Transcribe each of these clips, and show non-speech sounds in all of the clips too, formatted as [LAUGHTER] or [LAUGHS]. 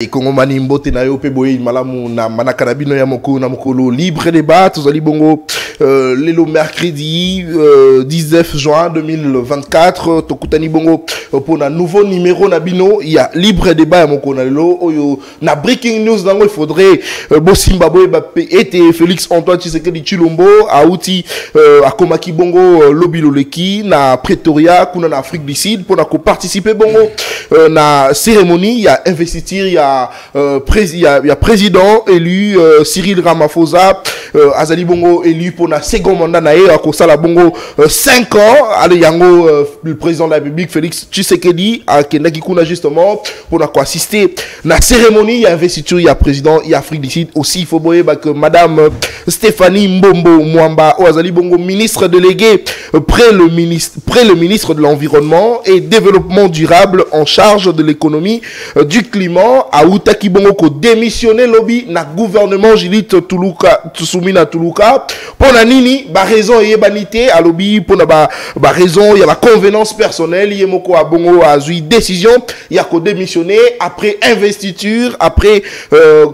ekongomani mbote na yo mpe boye malamu na manaka na bino ya mokolo na mokolo libre débat tozali bongo. Euh, lelo mercredi euh, 19 juin 2024 tokutani bongo. Mpona nouveau numéro na bino ya libre débat ya mokolo na lelo. Oyo na breaking news nango il faudrait euh, bosimba boyeba mpe ete félix antoine tshisekedi chilombo auti euh, akomaki bongo euh, lobi na pretoria kuna na afrique du sud mpona koparticipe bongo. Euh, na cérémonie ya investiture ya euh, prési ya, ya président élu euh, Cyril Ramaphosa euh, azali bongo élu pour na second mandat na akosala bongo 5 euh, ans. Ale yango le président de la République Félix Tshisekedi akendaki kuna justement pour na assister na cérémonie. Investiture ya président ya Afrique du Sud aussi. Il faut boyeba que madame Stéphanie Mbombo Mwamba azali bongo ministre délégué près le ministre près le ministre de l'environnement et développement durable en charge de l'économie du climat autaki bongo kodémissionne lobi na gouvernement Judith Tuluka Tsumina Tuluka mpona nini baraison eyebani te alobi mpona baraison ya baconvenance personnelle ye moko abongo azwi décision ya kodémissionne après investiture après euh,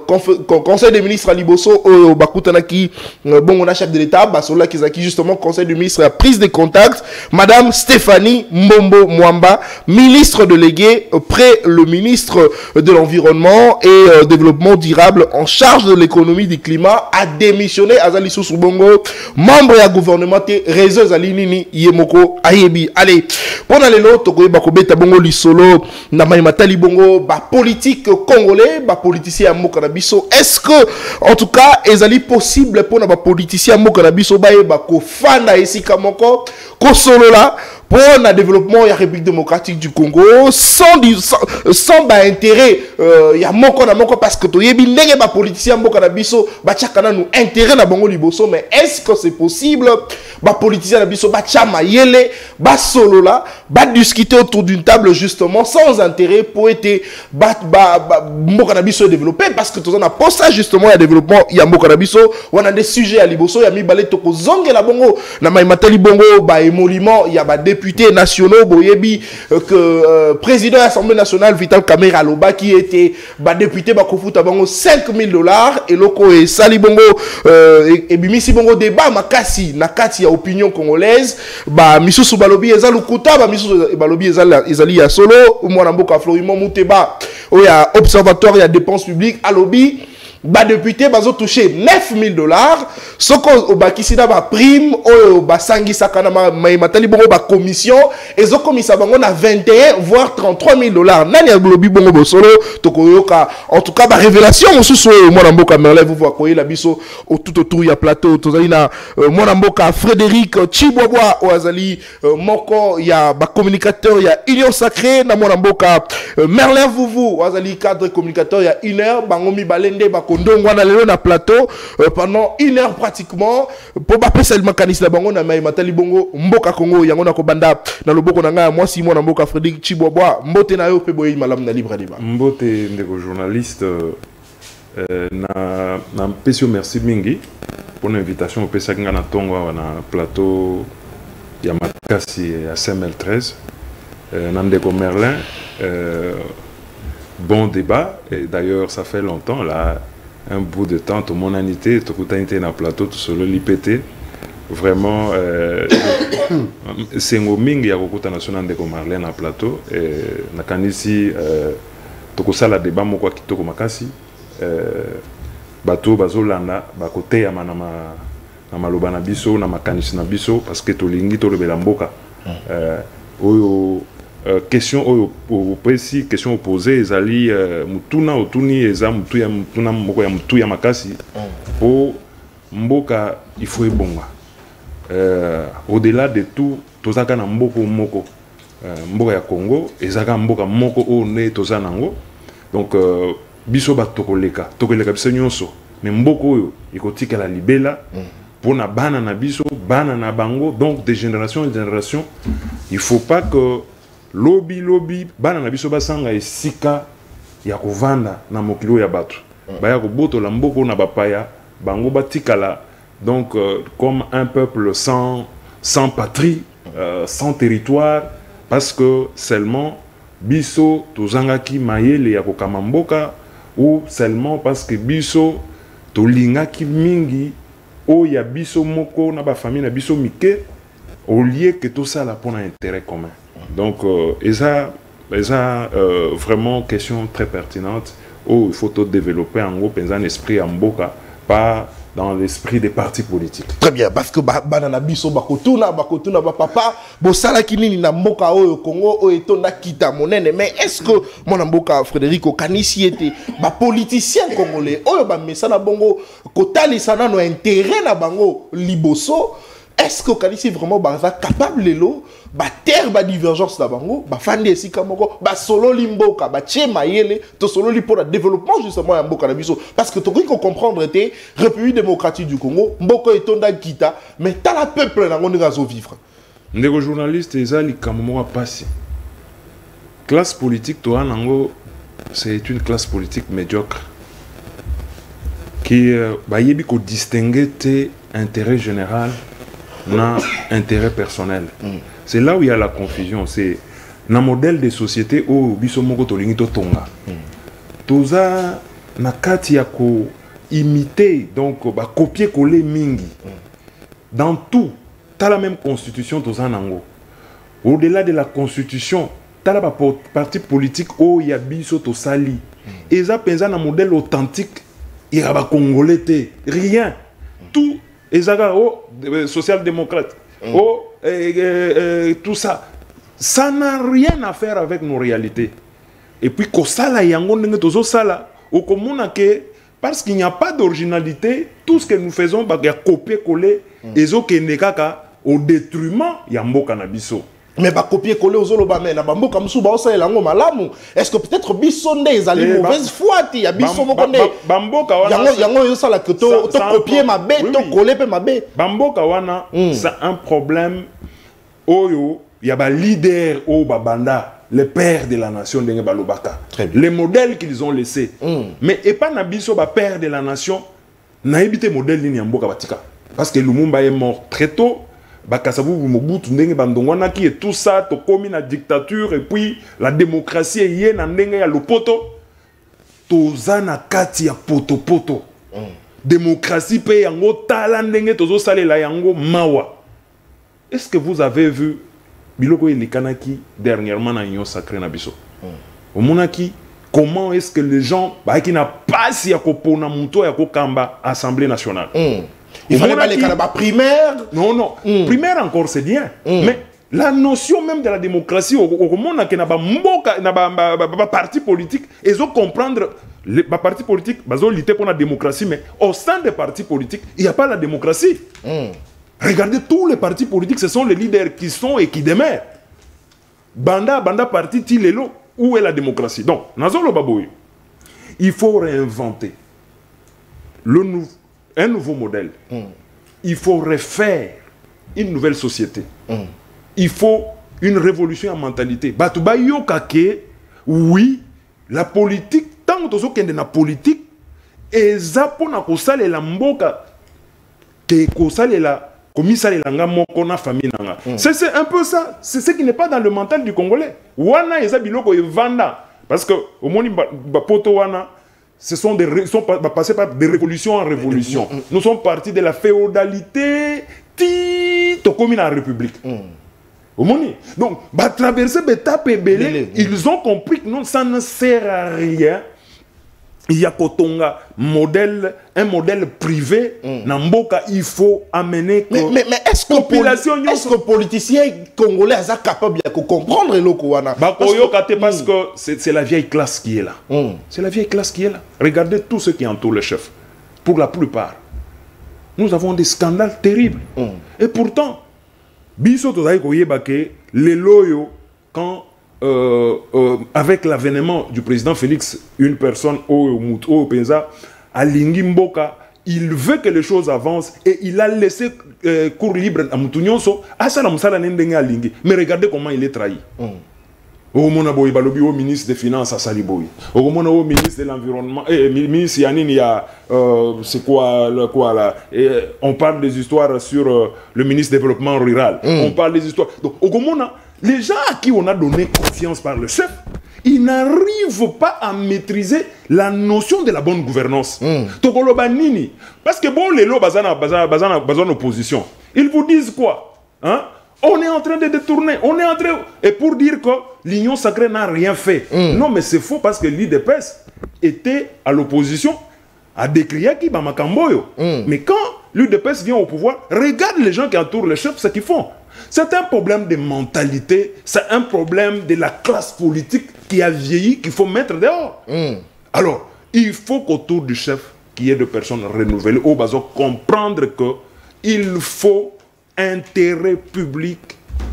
conseil des ministres ya liboso oyo bakutanaki euh, bongo na chef de l'état basololaki ezalaki justement conseil du ministre ya prise de contact. Madame Stéphanie Mbombo Mwamba ministre délégué près le ministre de l'environnement et euh, développement durable en charge de l'économie du climat a démissionné azali susu bongo membre ya gouvernement te réseau ezali nini ye moko ayebi. Allez mpona lelo tokoyeba kobeta bongo lisolo na mayema tali bongo bapolitique congolais bapoliticien ya mboka na biso. Est ce que en tout cas ezali possible mpona bapoliticien ya mboka na biso bayeba kofanda esika moko kosolola pour le développement la République démocratique du Congo sans sans, sans ba intérêt euh, ya moko na moko parce que yebi ndenge ba politicien na biso ba tchakana nous intérêt na bango liboso mais est-ce que c'est possible? Ba politicien na biso ba chama yele ba solo là ba discuter autour d'une table justement sans intérêt pour être ba ba, ba mboka na biso développer parce que to na posta justement ya développement ya mboka na biso on a des sujets à liboso ya mibale to ko zongela bongo na maimatali bongo ba émolument ya ba députés nationaux boyebi euh, que euh, président de l'Assemblée nationale Vital Kamerhe Aloba qui était ba député ba kofuta bango 5000 dollars et loko et sali bongo euh, et, et bimisi bongo débat makasi na kati ya opinion congolaise ba misusu balobi eza lukuta ba misusu balobi ezali ya solo mwana mboka Florimo Muteba oya observatoire ya dépenses publiques alobi badepute bazotouche 9000 dollars. Soko obakisi na baprime oyo basangisaka na matali bongo bacommission ezokomisa bango na 21 voire 33 000 dollars. Nani alobi bongo bosolo tokoyoka en tout cas barévélation mosusu oyo mwana mboka merlin vuvu akoyela biso. Tout autour ya plateau tozali na uh, mwana mboka frédéric chibwabwa oyo azali uh, moko ya bacommunicateur ya union sacré na mwana mboka uh, merlin vuvu oyo azali cadre communicateur ya une heure. Bango mibale nde bako ndongo wana lelo na plateau euh, pendant une heure pratiquement mpo bapesali makanisi na bango na mai matali bongo mboka congo yango na kobanda. Na loboko na ngai ya mwasi mboka mbote na yo mpe boyei na libre débat. Mbote ndeko journaliste euh, na yo merci mingi mpona invitation opesaki ngai na na plateau ya makasi ya sml 13 euh, na merlin bon débat et d'ailleurs ça fait longtemps là un bout de temps tout mon anité tout le temps na plateau tout solo l'IPT vraiment euh, [COUGHS] sengo mingi ya kokuta national ndeko marlin na plateau. Et nakanisi euh, tokosala débat moko ya kitoko makasi. Euh, bato bazolanda bakoteyama na, ma, na maloba na biso na makanisi na biso parce que tolingi tolobela mboka. Euh, oyo Uh, question oyo opesi question opposé ezali uh, mutuna otuni eza mutu ya mutuna moko ya mutu ya makasi mpo mm. mboka ifo ebonga uh, au-delà de tout tozalaka na mboka moko uh, mboka ya congo ezalaka mboka moko oyo nde toza nango donc uh, biso bato tokoleka tokoleka biso nyonso me mboka oyo ekotikala libela mpona mm. bana na biso bana na bango donc de génération en génération il faut pas que lobi lobi bana na biso basanga esika ya kovanda na mokili oyo ya bato. Baya kobotola mboka oyo na bapaya bango batikala. Donc euh, comme un peuple sans, sans patrie euh, sans territoire parce que seulement biso tozangaki mayele ya kokama mboka ou seulement parce que biso tolingaki mingi oyo ya biso moko na bafamille na biso mike au lieu que tosala mpona intérêt commun donc euh, eza eza euh, vraiment question très pertinente oyo il faut todévelopper yango mpenza na esprit ya mboka pas dans l'esprit des partis politiques. Très bien parce que ba- bana na biso bakotuna bakotuna bapapa bosalaki nini na mboka oyo congo oyo etonda kita monene. Mais est ce que mwana mboka frédéric okanisi ete bapoliticien congolais oyo bamesa na bongo kotalisa nano intérêt na bango liboso est ce que okanisi vraiment capable lelo? Batere badivergence na bango. Bafandi esika moko. Na développement justement ya mboka na parce que tokoki kocomprendre te république démocratique du congo. Mboka oyo etonda kita. Mais tala peuple nango ndenge azovivre ndeko journaliste eza likambo classe politique c'est une classe politique médiocre qui euh, général na intérêt personnel. C'est là où il y a la confusion c'est na modèle de société oyo biso moko tolingi totonga. Toza na kati ya koimite donc bacopier coller mingi. Dans tout tala même constitution toza nango au-delà de la constitution tala baparti politique oyo ya biso tosali. Eza mpenza na modèle authentique ya bacongolais te. Rien. Tout eza kaka o euh, social démocrate o euh, euh, euh, tout ça. Ça n'a rien à faire avec nos réalités. Et puis kosala yango ndenge tozosala. Okomona ke parce qu'il n'y a pas d'originalité tout ce que nous faisons ba- ya copier coller ezokende kaka au détriment ya mboka na biso mais bacopier coller ozoloba me na bamboka mosusu baosalela yango malamu est ce que peut-être biso nde ezali Eh, ba- mauvaise foi te ya biso moko ba- nde ba- bamboka wana yango yango ezosala ke Ça- ça tokopie un pro- mabe Oui, oui. tokole mpe mabe bamboka wana c'est un problème oyo ya balider oyo babanda les pères de la nation ndenge balobaka. Les modèles qu'ils ont laissés. Mais epa na biso bapère de la nation nayebi te modèle nini ya mboka batika. Parce que lumumba est mort très tôt bakasavubu mobutu ndenge bandongwanaki et tout ça tokomi na dictature et puis la démocratie eye na ndenge ya lopoto toza na kati ya potopoto. Démocratie mpe yango tala ndenge tozosalela yango mawa. Est ce que vous avez vu biloko elekanaki dernièrement na union sacré na biso omonaki comment est ce que les gens bayaki na pasi ya kopona moto ya kokamba assemblée nationale? Il fallait Omonaki- baleka na baprimaire non non. Primaire encore c'est bien. Mais la notion même de la démocratie oko- okomonake na bamboka na ba- ba- ba- baparti politique ezocomprendre le- baparti politique bazolite mpo na démocratie mais au sein des partis politiques il n'y a pas la démocratie. Regardez tous les partis politiques ce sont les leaders qui sont et qui demeurent banda banda parti ti lelo où est la démocratie? Donc il faut réinventer le nou- un nouveau modèle. Il faut refaire une nouvelle société. Il faut une révolution en mentalité. Oui la politique ntango tozokende na politique eza mpona kosalela mboka. Ke kosalela komisalela nga moko na famille na nga. C'est c'est un peu ça. C'est ce qui n'est pas dans le mental du congolais. Wana eza biloko evanda. Parce que omoni ba- bapoto wana ce sont des sont pas- passés par des révolutions en révolution. Nous sommes partis de la féodalité tokomi na république. Donc batraverse betape ebele Ebele, ils ont compris que non ça ne sert à rien ya kotonga modèle un modèle privé. Mboka il faut amener mais, mais, mais est-ce que Population poli- est-ce que politicien congolais aza capable eloko wana? Bakoyoka te parce que c'est c'est la vieille classe qui est là. Mm. c'est la vieille classe qui est là. Regardez tout ce qui entoure le chef pour la plupart. Nous avons des scandales terribles. Et pourtant biso koyeba lelo oyo quand euh, euh, avec l'avènement du président félix une personne oyo mutu oyo mpenza alingi mboka il veut que les choses avancent et il a laissé euh, cours libre à mutu nyonso asala mosala ne ndenge alingi. Mais regardez comment il est trahi. Okomona boye balobi o ministre des finances asali boye okomona o ministre de l'environnement eh, mi- ministre ya nini ya euh, c'est quoi le, quoi là eh, on parle des histoires sur euh, le ministre du développement rural. On parle des histoires. Donc okomona les gens à qui on a donné confiance par le chef il n'arrive pas à maîtriser la notion de la bonne gouvernance. Tokoloba nini? Parce que bon, les lots, bazana opposition. Ils vous disent quoi hein? On est en train de détourner. On est en train. Et pour dire que l'Union sacrée n'a rien fait. Non, mais c'est faux parce que l'IDPS était à l'opposition à décrier qui Bamakamboyo. Mais quand l'UDPS vient au pouvoir, regarde les gens qui entourent le chef, ce qu'ils font. C'est un problème de mentalité, c'est un problème de la classe politique qui a vieilli, qu'il faut mettre dehors. Alors, il faut qu'autour du chef, qu'il y ait des personnes renouvelées, au besoin comprendre que il faut intérêt public,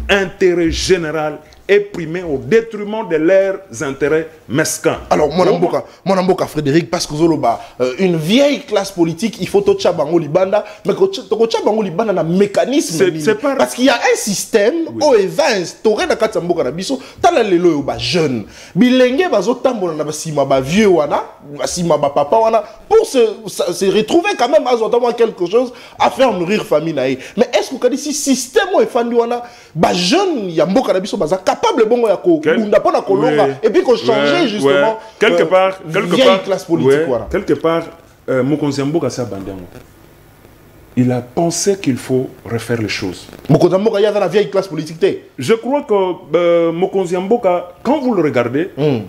intérêt général est primé au détriment de leurs intérêts mesquins. Alors, mon amboka, mon amboka Frédéric, parce que Zoloba, euh, une vieille classe politique, il faut tout chabango libanda, mais que tout chabango libanda mécanisme. C'est- nini. c'est par- Parce qu'il y a un système, où il va instaurer dans kati ya mboka na biso, tala lelo yo ba jeune. Bilenge bazo tambola na basima ba vieux wana, basima ba papa wana, pour se, se, retrouver quand même à quelque chose à faire nourrir famille. Mais est-ce que si système où efandi wana, ba jeune ya mboka na biso baza capable bongo ya ko bunda pona kolonga et puis qu'on changer Ouais, justement quelque euh, part quelque vieille part classe politique voilà. quelque part euh, s'est abandonné. il a pensé qu'il faut refaire les choses mokonzi ya mboka ye aza na vieille classe politique je crois que euh, Mokonzi Mboka quand vous le regardez Mm.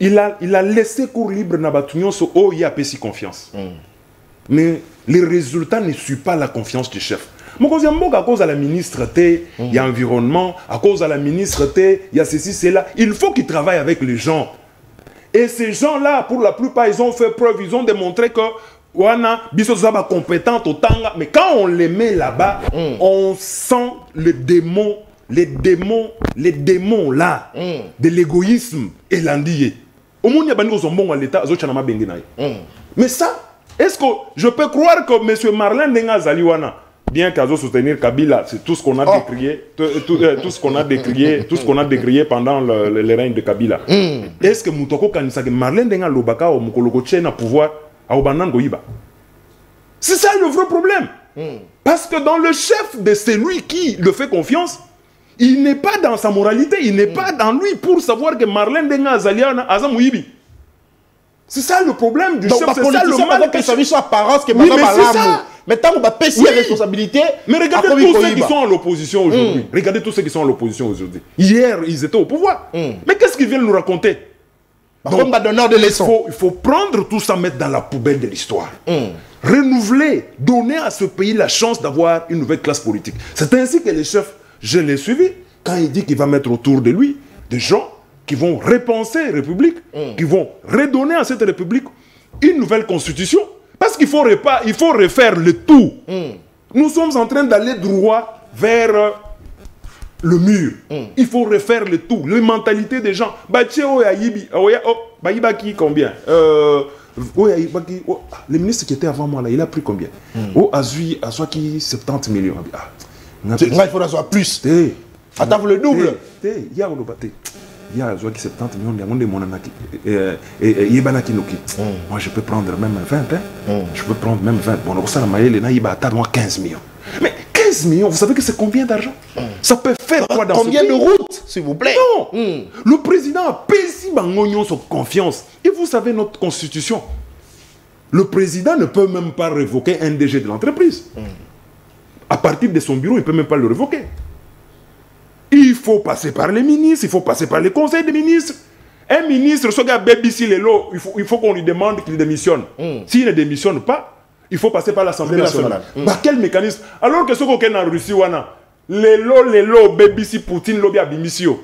il a, il a laissé cours libre na bato nyonso oyo ye apesi confiance mais les résultats ne suivent pas la confiance du chef mokonzi ya mboka à cause de la ministre te il y a environnement à cause de la ministre te il y a ceci cela. Il faut qu'il travaille avec les gens. Et ces gens-là pour la plupart ils ont fait preuve ils ont démontré que wana biso toza mais quand on les met là-bas on sent le démon les démons les démons là de l'égoïsme ye omoni abandi kozwa mbongo ya leta azotya na mabenge na ye mais ça est-ce que je peux croire que M. Marlin ndenge azali wana bien qu'Azo soutenir Kabila, c'est tout ce qu'on a Oh. décrié, tout, tout, euh, tout ce qu'on a décrié, [LAUGHS] tout ce qu'on a décrié pendant le, le, le règne de Kabila. Est-ce que Moutoko kanisa que Marlin Denga Lobaka ou Mokoloko Tchena pouvoir à Obanan Goyiba C'est ça le vrai problème. Parce que dans le chef de celui qui le fait confiance, il n'est pas dans sa moralité, il n'est pas dans lui pour savoir que Marlin Denga Azaliana Azamoyibi. C'est ça le problème du donc chef, c'est ça le mal que Oui, mais c'est ça. Mais ntango bapesi Oui. ye responsabilité Mais regardez tous ceux qui sont à l'opposition aujourd'hui. Regardez tous ceux qui sont à l'opposition aujourd'hui. Hier, ils étaient au pouvoir. Mais qu'est-ce qu'ils viennent nous raconter? De il faut, il faut prendre tout ça, mettre dans la poubelle de l'histoire. Renouveler, donner à ce pays la chance d'avoir une nouvelle classe politique. C'est ainsi que les chefs, je l'ai suivi, quand il dit qu'il va mettre autour de lui des gens qui vont repenser la République, qui vont redonner à cette République une nouvelle constitution. Parce qu'il faut, il faut refaire le tout. Nous sommes en train d'aller droit vers euh, le mur. Il faut refaire le tout, les mentalités des gens. Batie oyo ayibi, oya- oh, bayibaki combien? Euh, oh, ah, Le ministre qui était avant moi là, il a pris combien? Oh, Azui, Azwaki 70 millions. Ah, ngai faut nazwa plus. Vous le double te. Ya azwaki 70 millions, nde monanaki, eh, yebanaki noki. Moi, je peux prendre même 20, hein. Je peux prendre même 20. Bon, na yiba ata moi 15 millions. Mais 15 millions, vous savez que c'est combien d'argent? Ça peut faire quoi dans combien ce de routes s'il vous plaît? Non Le président a Bangonyon son confiance. Et vous savez notre constitution. Le président ne peut même pas révoquer un DG de l'entreprise. À partir de son bureau, il ne peut même pas le révoquer. Il faut passer par les ministres, il faut passer par les conseils des ministres. Un ministre, ce gars BBC les lots, il faut, il faut qu'on lui demande qu'il démissionne. S'il ne démissionne pas, il faut passer par l'Assemblée nationale. nationale. Bah, quel mécanisme? Alors que ce qu'on a en Russie, wana, les lots, les lots, BBC, Poutine, lobby abimisio.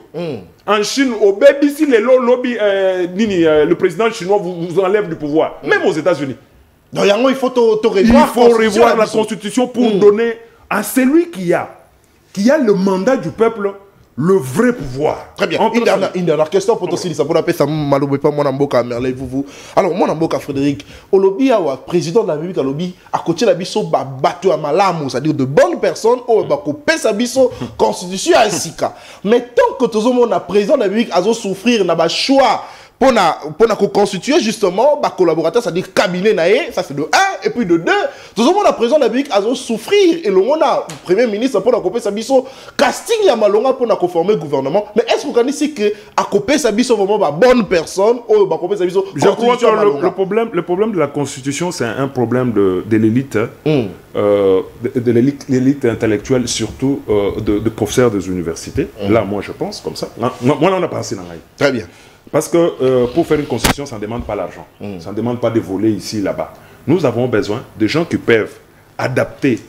En Chine, au BBC, les lots, lobby, euh, nini, euh, le président chinois vous, vous enlève du pouvoir. Même aux États-Unis. il faut Il revoir faut constitution revoir la constitution pour donner à celui qui a, qui a le mandat du peuple le vrai pouvoir. Très bien. Entre Une dernière, une dernière question pour toi, ça pour appeler ça malobe pas mon amboka merle vous vous. Alors mon amboka Frédéric, Olobi awa président de la République Olobi à côté la biso ba batu à malamu, c'est-à-dire de bonnes personnes au ba ko pesa biso constitution à sika. Mais tant que tout le monde a président de la République azo souffrir na ba choix pour na pour na constituer justement ba collaborateur c'est-à-dire cabinet naé ça c'est de un et puis de deux tout le monde a présent la Belgique a souffrir et le monde a premier ministre pour na couper sa biso casting ya malonga pour na conformer gouvernement. Mais est-ce qu'on ici que à couper sa biso vraiment ba bonne personne ou ba couper sa biso je crois que le, le, problème le problème de la constitution c'est un problème de de l'élite mm. euh, de, de l'élite intellectuelle surtout euh, de, de, professeurs des universités. Mm. là moi je pense comme ça. Moi, moi on a passé dans très bien parce que euh, pour faire une constitution, ça ne demande pas l'argent. Mm. Ça ne demande pas de voler ici, là-bas. Nous avons besoin de gens qui peuvent adapter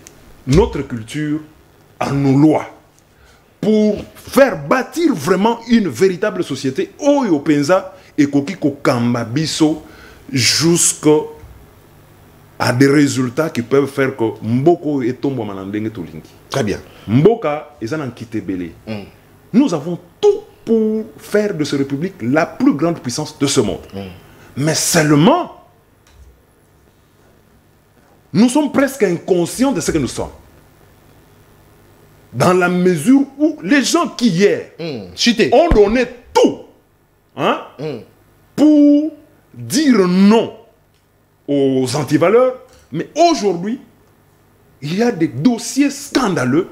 notre culture à nos lois pour faire bâtir vraiment une véritable société au penza et kokiko kambabiso jusqu'à des résultats qui peuvent faire que mboko et tombo manandenge tolingi. Très bien. Mboka ezana belé. Mm. Nous avons tout pour faire de cette république la plus grande puissance de ce monde. Mais seulement, nous sommes presque inconscients de ce que nous sommes. Dans la mesure où les gens qui hier mm. ont donné tout hein, mm. pour dire non aux antivaleurs, mais aujourd'hui, il y a des dossiers scandaleux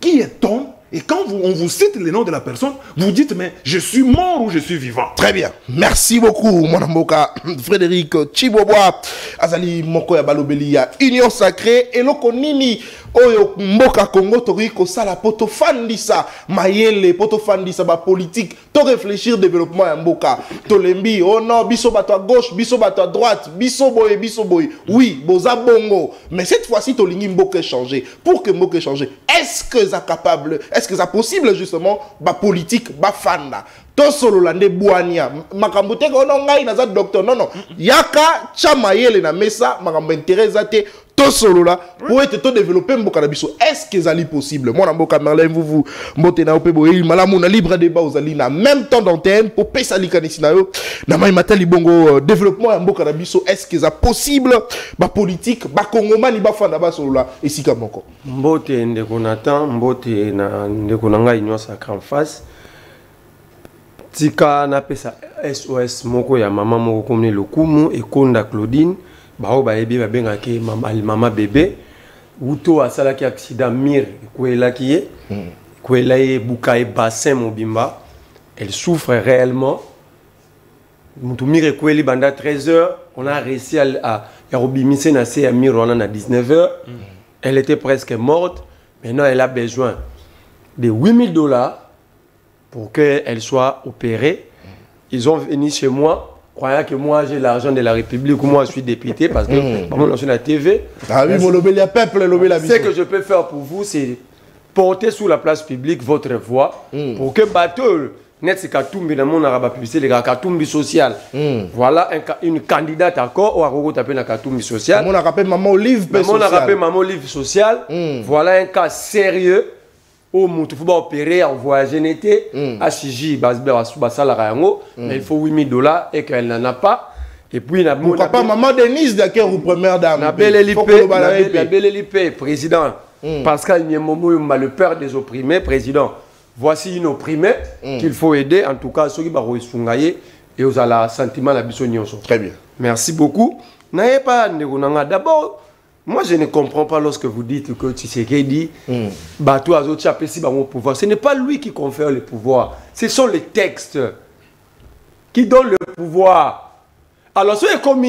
qui tombent et quand on vous cite le nom de la personne, vous dites, mais je suis mort ou je suis vivant. Très bien. Merci beaucoup, mon amboka. [CLEARS THROAT] Frédéric Chiboboa, Azali Moko ya Balobeli ya Union Sacrée, et Nini oyo mboka congo tokoki kosala po tofandisa mayele po tofandisa bapolitike to réfléchir développement ya mboka. Tolembi oh non biso bato gauche biso bato droite biso boye biso boye. Oui boza bongo. Mais cette fois-ci tolingi mboka échanger. Pour que mboka échanger est-ce que za capable est-ce que ça possible justement bapolitike bafanda tosolola nde bwania makambo te ono ngai naza docteur. Non non. Yaka tya mayele na mesa makambo intérêt eza te tosolola po ete todéveloppe mboka na biso. Est ce que ezali possible? Mwana mboka merlin vuvu mbote na yo mpe boyei malamu na libre débat ozali na même temps d'antenne po pesa likanisi na yo na mai matali bongo euh, développement ya mboka na biso est ce que eza possible? Bapolitike bakongomani bafanda basolola esika moko. Mbote ndeko nathan mbote na ndeko na ngai nyonso ya face. Tika napesa sos moko ya mama moko komini lokumu ekonda claudine bao bayebi babengaki mama, bebe. Uto asalaki accident mire ekwelaki ye. Mm. ekwela ye ebuka ye bassin mobimba. Elle souffre réellement. Mutu mire ekweli banda 13 heures. On a réussi à, à ya kobimisa na se ya mire wana na 19 heures. Mm. elle était presque morte. Maintenant elle a besoin de 8000 dollars pour qu'elle soit opérée. Ils ont venu chez moi, croyant que moi j'ai l'argent de la République ou moi je suis député parce que mmh. on sur la TV. Ah oui, mon peuple, Ce que je peux faire pour vous, c'est porter sous la place publique votre voix mm. pour que bateau net c'est Katumbi dans mon arabe publicité les gars Katumbi social. Mm. Voilà un, une candidate encore ou à Rogo taper dans Katumbi social. Mon arabe maman Olive social. Mon arabe maman Olive social. Mm. Voilà un cas sérieux au mutu faut opérer en voyage n'était à Chiji basalaka yango mais il faut 8000 dollars et qu'elle n'en a pas. Et puis na mon papa maman Denise d'accord ou première dame. Na beleli pe na beleli pe président. Mm. Pascal Nyemomo le père des opprimés président. Voici une opprimée mm. qu'il faut aider. En tout cas ceux qui ba resungaye et aux ala sentiment la biso nyonso très bien. Merci beaucoup. N'ayez pas ndeko d'abord moi, je ne comprends pas lorsque vous dites que Tshisekedi, mm. Batou Azoti Apesi au pouvoir. Ce n'est pas lui qui confère le pouvoir. Ce sont les textes qui donnent le pouvoir. Alors, ce comme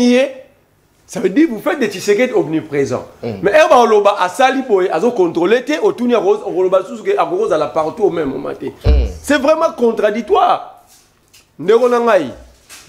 ça veut dire que vous faites des Tshisekedi omniprésents. Mm. Mais Erba Oloba a Saliboy, a contrôlé, au Tunia Rose, à Rose à la partout au même moment. Mm. C'est vraiment contradictoire. Neronangaï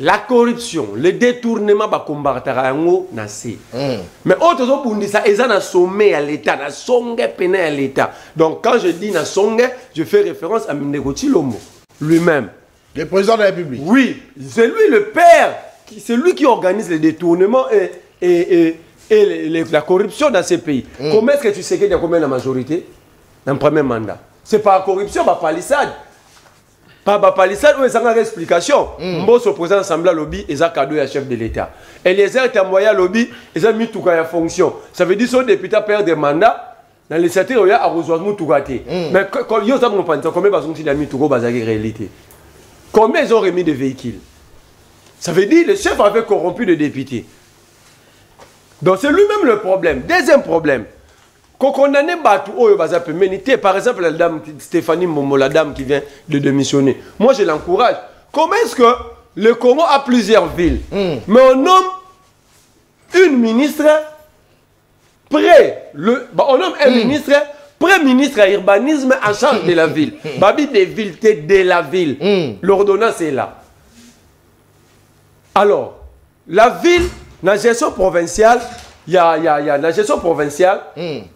la corruption le détournement bakombataka yango na se mm. mais oyo tozobundisa eza na sommet ya l'état na songe pene ya l'état. Donc quand je dis na songe je fais référence à mindeko tilombo lui-même. Le président de la république. Oui c'est lui le père c'est lui qui organise les détournements et, et, et, la corruption dans ces pays. Mm. comment est-ce que tu sais qu'il y a combien de majorité dans le premier mandat? C'est pas la corruption pas palissade pa bapalisade oyo ezangaka explication mboso président assemblée alobi eza cadeau ya chef de l'état eliezer tamboya alobi eza mituka ya fonction ça veut dire so député perdre mandat na législature oyo akozwa mutuka te mm. mais yo oza mopanisa combien bazongisi na mituka oyo bazalaki réalité? Combien ils ont remis de véhicules? Ça veut dire le chef avait corrompu le député. Donc c'est lui-même le problème. Deuxième problème. A Batu Oyo par exemple la dame Stéphanie Momo, la dame qui vient de démissionner, moi je l'encourage. Comment est-ce que le Congo a plusieurs villes, mais on nomme une ministre près, le, bah, on nomme un ministre pré-ministre à urbanisme en charge de la [LAUGHS] ville. Babi des villes, t'es de la ville. L'ordonnance est là. Alors, la ville, la gestion provinciale, il y a, y a- y a la gestion provinciale,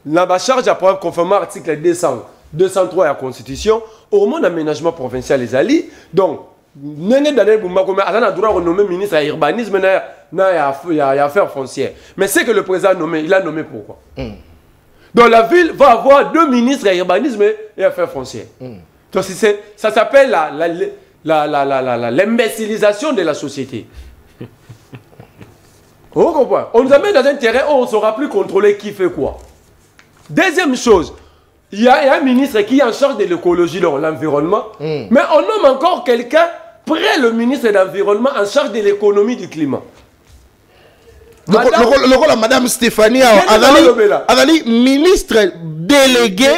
la la charge à prendre conformément à l'article 200, 203 de la Constitution, au moment d'aménagement provincial les alliés. Donc, Nene Daniel a le droit de renommer ministre à l'urbanisme et à affaires foncières. Mais c'est que le président a nommé, il a nommé pourquoi? Donc la ville va avoir deux ministres à l'urbanisme et affaires foncières. Donc si c'est- ça s'appelle la- la- la- l'imbécilisation de la société. On comprend On nous amène dans un terrain où on ne saura plus contrôler qui fait quoi. Deuxième chose, il y, a il y a un ministre qui est en charge de l'écologie, donc l'environnement, mais on nomme encore quelqu'un près le ministre de l'environnement en charge de l'économie du climat. Le rôle- Madame- le rôle- le rôle à Madame Stéphanie Azali, ministre délégué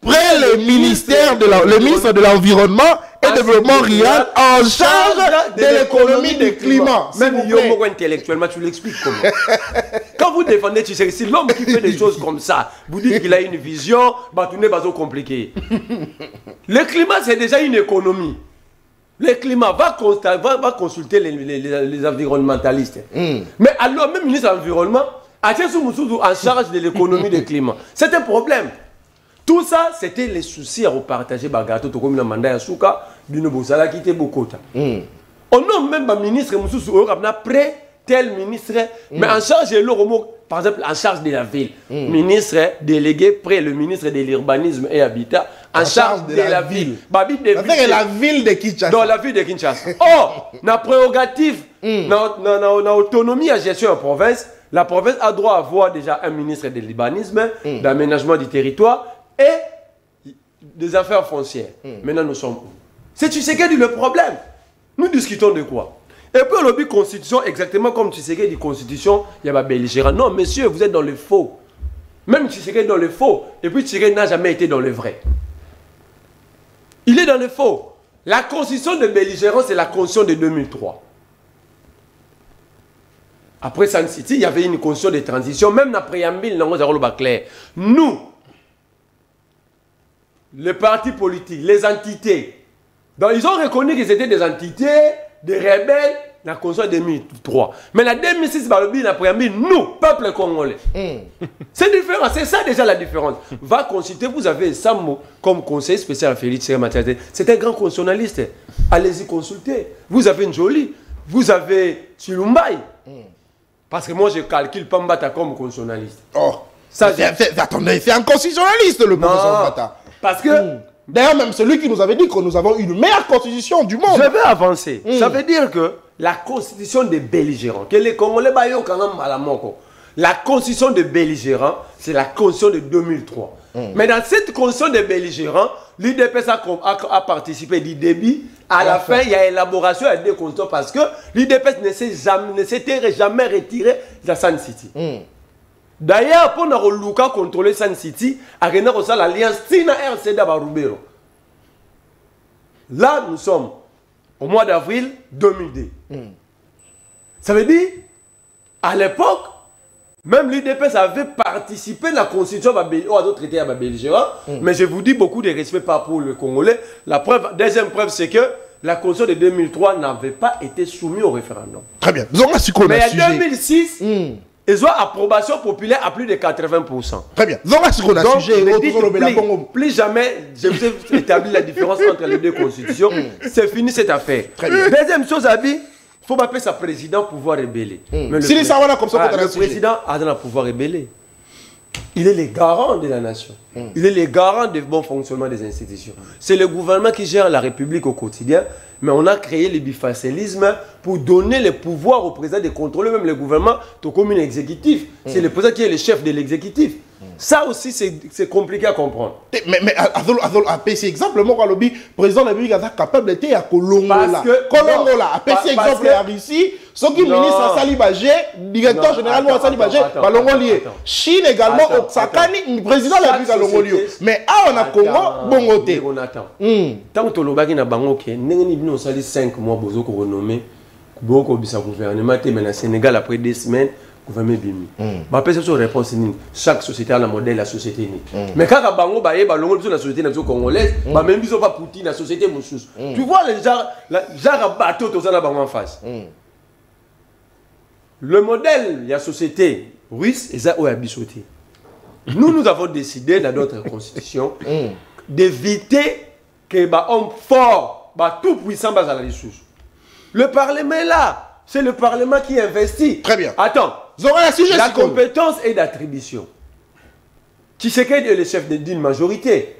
près le ministère de la- le ministre de l'environnement et développement rural en charge de l'économie du climat. Même. Yomo intellectuellement, tu l'expliques comment [LAUGHS] Quand vous défendez c'est l'homme qui fait des choses comme ça, vous dites qu'il a une vision, bah, tout n'est pas trop compliqué. [LAUGHS] Le climat, c'est déjà une économie. Le climat va, consta- va, va consulter les, les- les- les environnementalistes. Mais alors, même ministre de l'Environnement, Atiesu Moussoudou en charge de l'économie du climat. C'est un problème. Tout ça, c'était les soucis à repartager. Bagato, comme le mandat à Souka, d'une Boussala qui était Bokota. On nomme même un ministre Moussou après tel ministre, mais en charge de l'Oromo, par exemple, en charge de la ville. Ministre délégué près le ministre de l'urbanisme et habitat, en, charge, de, la, ville. Ville- la ville de Kinshasa. dans la ville de Kinshasa. [LAUGHS] Or, na prérogative, na, na autonomie à gestion en province, la province a droit à avoir déjà un ministre de l'urbanisme, d'aménagement du territoire et des affaires foncières. Maintenant, nous sommes où? C'est Tshisekedi le problème. Nous discutons de quoi? Et puis, le but constitution, exactement comme Tshisekedi dit constitution, il y a pas belligérant. Non, monsieur, vous êtes dans le faux. Même Tshisekedi est dans le faux. Et puis, Tshisekedi n'a jamais été dans le vrai. Il est dans le faux. La constitution de belligérance, c'est la constitution de 2003. Après San City, il y avait une constitution de transition. Même dans la préambule, non, nous avons le clair. Nous, les partis politiques, les entités, donc ils ont reconnu que c'était des entités, des rebelles, dans la constitution de 2003. Mais la 2006, dans le but, la préambule, nous, peuple congolais. C'est différent, c'est ça déjà la différence. Va consulter, vous avez Sammo comme conseiller spécial à Félix. C'est un grand constitutionnaliste. Allez-y consulter. Vous avez une jolie. Vous avez Chilumbai. Parce que moi je calcule Pambata comme constitutionnaliste. Oh. Ça, C'est- attendez, c'est un constitutionnaliste, le professeur Mbata. Parce que D'ailleurs, même celui qui nous avait dit que nous avons une meilleure constitution du monde. je vais avancer. Ça veut dire que la constitution des belligérants, que les Congolais baillent quand même à la moko. La constitution des belligérants, c'est la constitution de 2003. Mais dans cette constitution des belligérants, l'IDPS a, a- a participé du début. À la fin, il y a élaboration à deux constitutions parce que l'IDPS ne s'est jamais, ne s'était jamais retiré de San City. D'ailleurs, pour nous Luka contrôler San City, à l'alliance Tina RCD à Barubero. Là, nous sommes au mois d'avril 2002. Ça veut dire, à l'époque, même l'UDPS avait participé à la constitution aux autres traités à Belgérant, mais je vous dis beaucoup de respect pas pour le Congolais. La preuve, deuxième preuve, c'est que la constitution de 2003 n'avait pas été soumise au référendum. Très bien. Mais en sujet. 2006, ils ont approbation populaire à plus de 80%. Très bien. Avons su qu'on a Donc, sujet. la plus, jamais, je vous ai établi la différence entre les deux constitutions. C'est fini cette affaire. Très bien. Deuxième chose, Abi, il faut pas appeler ça président pouvoir rebeller. Mais le Si pré- Sawana comme ça, Ah, le président a un pouvoir rebeller. Il est le garant de la nation. Il est le garant du bon fonctionnement des institutions. C'est le gouvernement qui gère la République au quotidien, mais on a créé le bifacialisme pour donner le pouvoir au président de contrôler même le gouvernement tout comme un exécutif. C'est le président qui est le chef de l'exécutif. Ça aussi, c'est compliqué à comprendre. Mais mais azolo azolo apesi exemple moko alobi président na bibi aza capable te ya kolongola. Kolongola. Apesi exemple ya russie soki ministre asali baje directeur général mo asali baje balongoli chine également Attends, osakani président na Chaque bibi alongoli yo société- mais awa na congo bongo te. Hmm. ntango tolobaki na bango ke ndenge nini bino osali 5 mois bozo korenome bokobisa gouvernement te mais na sénégal après deux semaines gouvernement ebimi bapesa biso réponse nini chaque société a na modèle ya société nini mais kaka bango baye balongoli biso na société na biso congolaise bamemi biso baputi na société mosusu tu vois le genre bato toza na bango en face. Le modèle ya société russe eza oyo ya biso te nous nous avons décidé dans notre [LAUGHS] constitution d'éviter que bah homme fort bah tout puissant bazala lisusu le parlement est là. C'est le parlement qui investit. Très bien. attends sujet la compétence est d'attribution. Tshisekedi est le chef d'une majorité.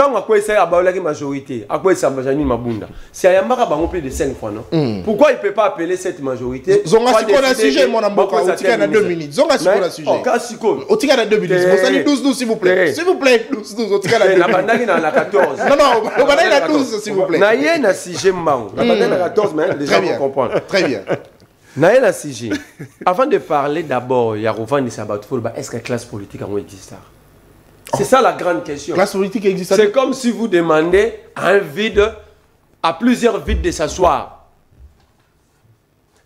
Ntango akwesa abaolaki majorité akwesa janine mabunda? Si ayambaka bango plus de 5 fois non? Pourquoi il peut pas appeler cette majorité? Zonga na décider sujet que mona mboka bakwesa otika tel na 2 ministre. minutes. Zonga na oh, sujet otika na 2 minutes. Eh. bosali 12 12 s'il vous plaît. Eh. s'il vous plaît 12 12 otika na 2 na minutes. bandaki na na 14 Non, non, obandaki na 12 s'il vous plaît. Na ye na sujet mbango na bandaki na 14 mais les gens vont comprendre. Très bien na ye na sujet avant de parler d'abord ya kovandisa bato fo loba est ce que classe politique yango existe c'est ça la grande question. Classe politique existe c'est comme si vous demandez à un vide à plusieurs vides de s'asseoir.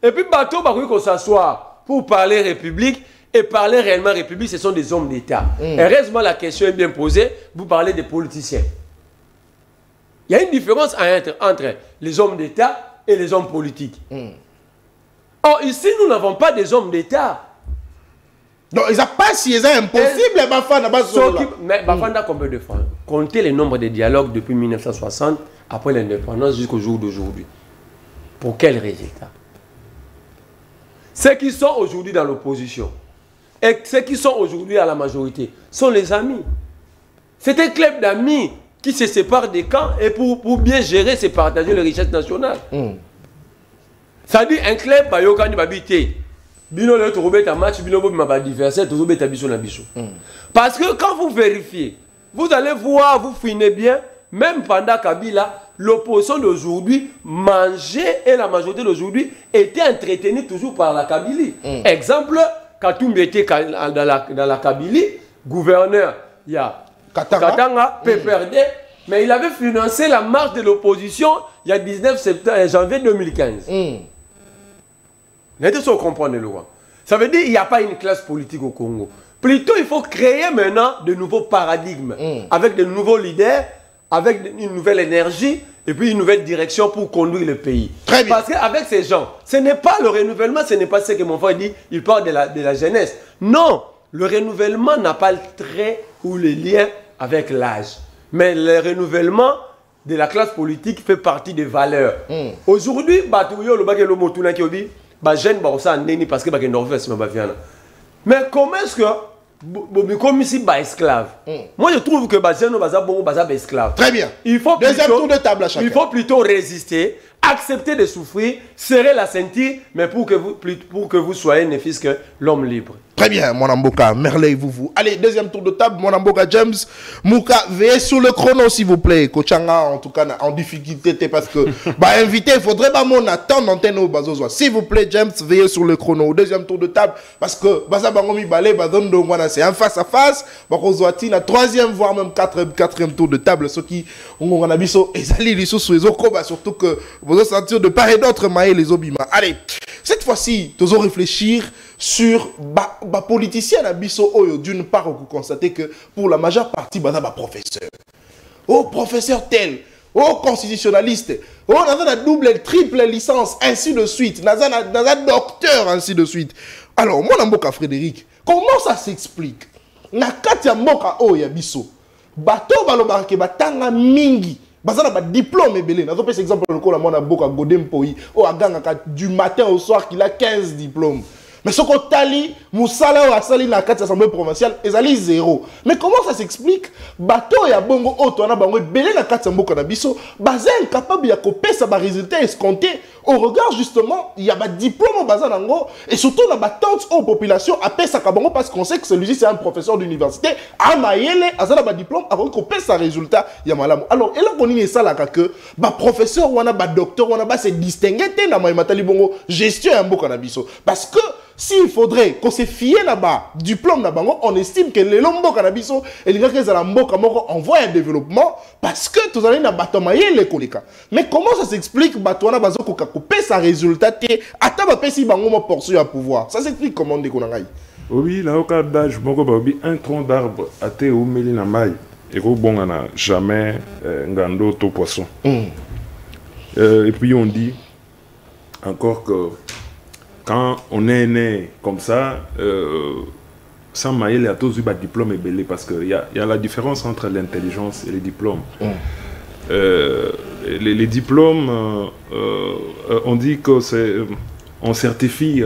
Et puis bateau bakoki s'asseoir pour parler république et parler réellement république ce sont des hommes d'état. Heureusement la question est bien posée vous parlez des politiciens. Il y a une différence entre, entre les hommes d'état et les hommes politiques or ici nous n'avons pas des hommes d'état donc eza pasi eza impossible bafana bazolola Soki- mais Bafanda combien de fois Comptez le nombre de dialogues depuis 1960, après l'indépendance jusqu'au jour d'aujourd'hui. Pour quel résultat? Ceux qui sont aujourd'hui dans l'opposition et ceux qui sont aujourd'hui à la majorité sont les amis. C'est un club d'amis qui se séparent des camps et pour, pour bien gérer, c'est partager les richesses nationales. Ça dit un club, bayokani babité. Bino le tobeta match, bino ba adversaire, tozobeta biso na biso. Parce que quand vous vérifiez, vous allez voir, vous finez bien, même pendant Kabila, l'opposition d'aujourd'hui mangeait et la majorité d'aujourd'hui était entretenue toujours par la Kabylie. Exemple, Katumbi était dans la, dans la Kabylie, gouverneur, il y a Katanga. Katanga, PPRD, mais il avait financé la marche de l'opposition il y a 19 septembre, euh, janvier 2015. Hmm. Sûr comprendre le loi. Ça veut dire qu'il n'y a pas une classe politique au Congo. Plutôt, il faut créer maintenant de nouveaux paradigmes, avec de nouveaux leaders, avec une nouvelle énergie et puis une nouvelle direction pour conduire le pays. Très bien. Parce qu'avec ces gens, ce n'est pas le renouvellement, ce n'est pas ce que mon frère dit, il parle de la, de la jeunesse. Non, le renouvellement n'a pas le trait ou le lien avec l'âge. Mais le renouvellement de la classe politique fait partie des valeurs. Aujourd'hui, bato yo lo bakelo motuna ki obi, ba jeune ba osa ndeni parce que ba kendo faire ma baviana. Mais comment est-ce que bobi comme ici ba esclave? Moi je trouve que ba jeune baza bongo baza ba esclave. Très bien. Il faut Deuxième plutôt- tour de table à chacun. Il faut plutôt résister, accepter de souffrir, serrer la ceinture, mais pour que vous, pour que vous soyez ne fût-ce que l'homme libre. Très bien, mon Amboka, Merley, vous, vous. Allez, deuxième tour de table, mon Amboka James. Mouka, veillez sur le chrono, s'il vous plaît. Kochanga, en tout cas, en difficulté, parce que, [LAUGHS] bah, invité, il faudrait, bah, mon attendre antenne au bazozoa. S'il vous plaît, James, veillez sur le chrono. Deuxième tour de table, parce que, baza bangomi balé, bazon de Ngwana, c'est un face à face. Bah, Rozoati, la troisième, voire même quatrième, quatrième tour de table, ceux qui, on a biso, et zali, les sous, les okoba, surtout que, vous sentir de part et d'autre, maé, les obima. Allez, cette fois-ci, nous allons réfléchir sur ba, ba politicien d'une part vous constatez que pour la majeure partie baza ba professeur. Oh professeur tel. Oh constitutionnaliste. Oh naza na double triple licence ainsi de suite. Naza na naza docteur ainsi de suite. Alors mwana mboka Frédéric comment ça s'explique? Na kati ya mboka oyo ya biso bato balobaka ke batanga mingi. Baza na badiplôme ebele. Nazopesa exemple lokola mwana mboka gode mpoi oyo agangaka du matin au soir qu'il a 15 diplômes mais soki otali mosala oyo asali na kati ya assemblée provinciale ezali zéro. Mais comment ça s'explique? Bato oyo ya bongo oyo towana bango ebele na mboka na biso baza incapable ya kopesa barésultat escompté au regard justement il y a des diplômes au bazar nango et surtout la battante aux populations après ça bango parce qu'on sait que celui-ci c'est un professeur d'université à mayele azala ba diplôme avant qu'on paie sa résultat ya malamu. Alors et là on est ça là que ba professeur wana ba docteur wana ba se distinguer te na matali bongo gestion ya mboka na biso parce que s'il faudrait qu'on se fie là-bas, diplôme là on estime que les lombo cannabis, et les gars qui ont mboka moko envoie un développement parce que tout allez na batomaye les kolika. Mais comment ça s'explique batwana bazo koka couper sa résultat té ata ba pesi bango mo poursuivre à pouvoir. Ça s'explique comment de konangai? Oui, là au cas d'âge moko ba un tronc d'arbre até au meli na mai et ko bonga na jamais euh, ngando to poisson. Mm. Euh, et puis on dit encore que quand on est né comme ça, euh, sans maïl, a tous eu diplôme et belé parce qu'il y a, y a la différence entre l'intelligence et les diplômes. Mm. Euh, les, les, diplômes, euh, euh on dit que c'est, on certifie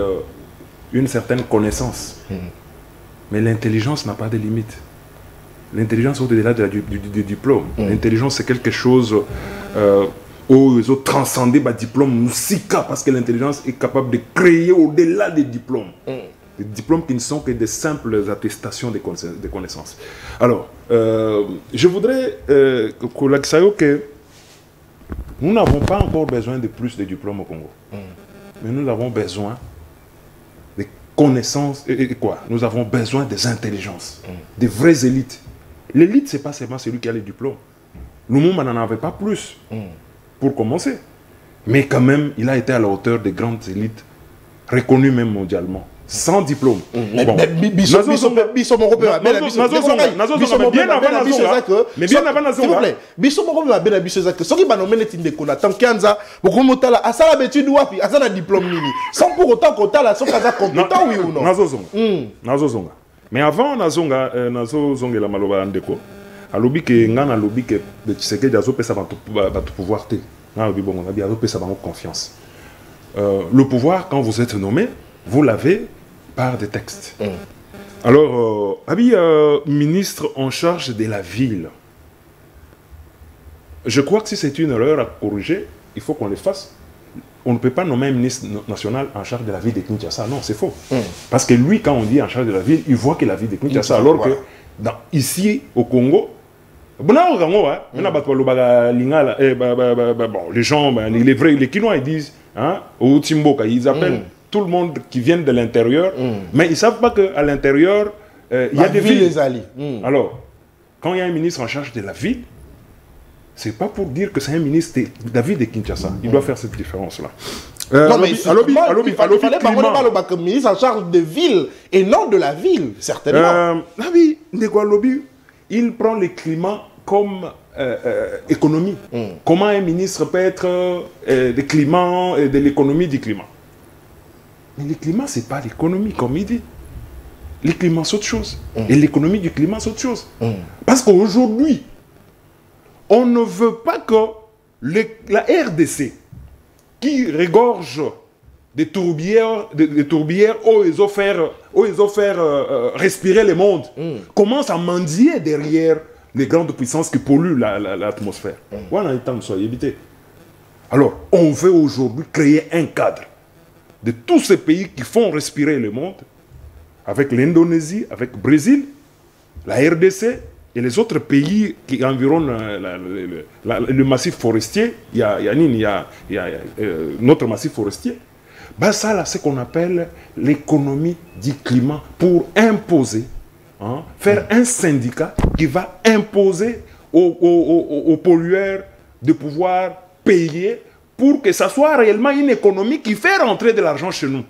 une certaine connaissance, mm. mais l'intelligence n'a pas de limite. L'intelligence au-delà du, du, du, diplôme. Mm. L'intelligence, c'est quelque chose Oh, ils ont transcendé le diplôme Moussika parce que l'intelligence est capable de créer au-delà des diplômes. Mm. Des diplômes qui ne sont que des simples attestations de connaissances. Alors, euh, je voudrais euh, que nous n'avons pas encore besoin de plus de diplômes au Congo. Mm. Mais nous avons besoin de connaissances. Et, quoi? Nous avons besoin des intelligences, mm. des vraies élites. L'élite, ce n'est pas seulement celui qui a les diplômes. Nous, on n'en avait pas plus. Mm pour commencer. Mais quand même, il a été à la hauteur des grandes élites, reconnues même mondialement. Sans diplôme. Mais bien avant mais bien avant biso moko biso ezaki soki banome neti ndeko na tan kianza bokomotala asala betude wapi aza na diplôme nini? Sans pour autant kotala soki aza compétent oui ou non? Nazozonga mais avant nazonga nazozongela maloba ya ndeko alobi ke nga nalobi ke tshisekedi azopesa bato pouvoir te. Nga nalobi bongo nabi azopesa bango confiance. Euh, le pouvoir quand vous êtes nommé vous l'avez par des textes mm. alors euh, abi euh, ministre en charge de la ville je crois que si c'est une erreur à corriger il faut qu'on le fasse on ne peut pas nommer un ministre national en charge de la ville de Kinshasa. Non, c'est faux. Mm. Parce que lui, quand on dit en charge de la ville, il voit que la ville de Kinshasa. Alors que dans, ici, au Congo, bon, les gens, ben, les, vrais, les Kinois, ils disent, hein, au Timboka, ils appellent mm. Tout le monde qui vient de l'intérieur, mm. mais ils ne savent pas qu'à l'intérieur, euh, il y a des villes. Mm. Alors, quand il y a un ministre en charge de la ville, c'est pas pour dire que c'est un ministre de la ville de Kinshasa. Il doit faire cette différence-là. Euh, non, mais il fallait pas ministre en charge de ville et non de la ville, certainement. Euh, ah oui, il prend le climat comme euh, euh, économie. Mm. Comment un ministre peut être euh, de climat, de l'économie du climat? Mais le climat, ce n'est pas l'économie, comme il dit. Le climat, c'est autre chose. Mm. Et l'économie du climat, c'est autre chose. Mm. Parce qu'aujourd'hui, on ne veut pas que la RDC, qui regorge des tourbières, des, tourbières où ils ont fait, où ils ont fait respirer le monde, commence à mendier derrière les grandes puissances qui polluent l'atmosphère. Voilà évité. Alors, on veut aujourd'hui créer un cadre de tous ces pays qui font respirer le monde, avec l'Indonésie, avec le Brésil, la RDC et les autres pays qui environnent le massif forestier. Il y a, y a, il y a, euh, notre massif forestier. Ben ça, c'est ce qu'on appelle l'économie du climat pour imposer Hein, faire un syndicat qui va imposer aux, pollueurs de pouvoir payer pour que ça soit réellement une économie qui fait rentrer de l'argent chez nous.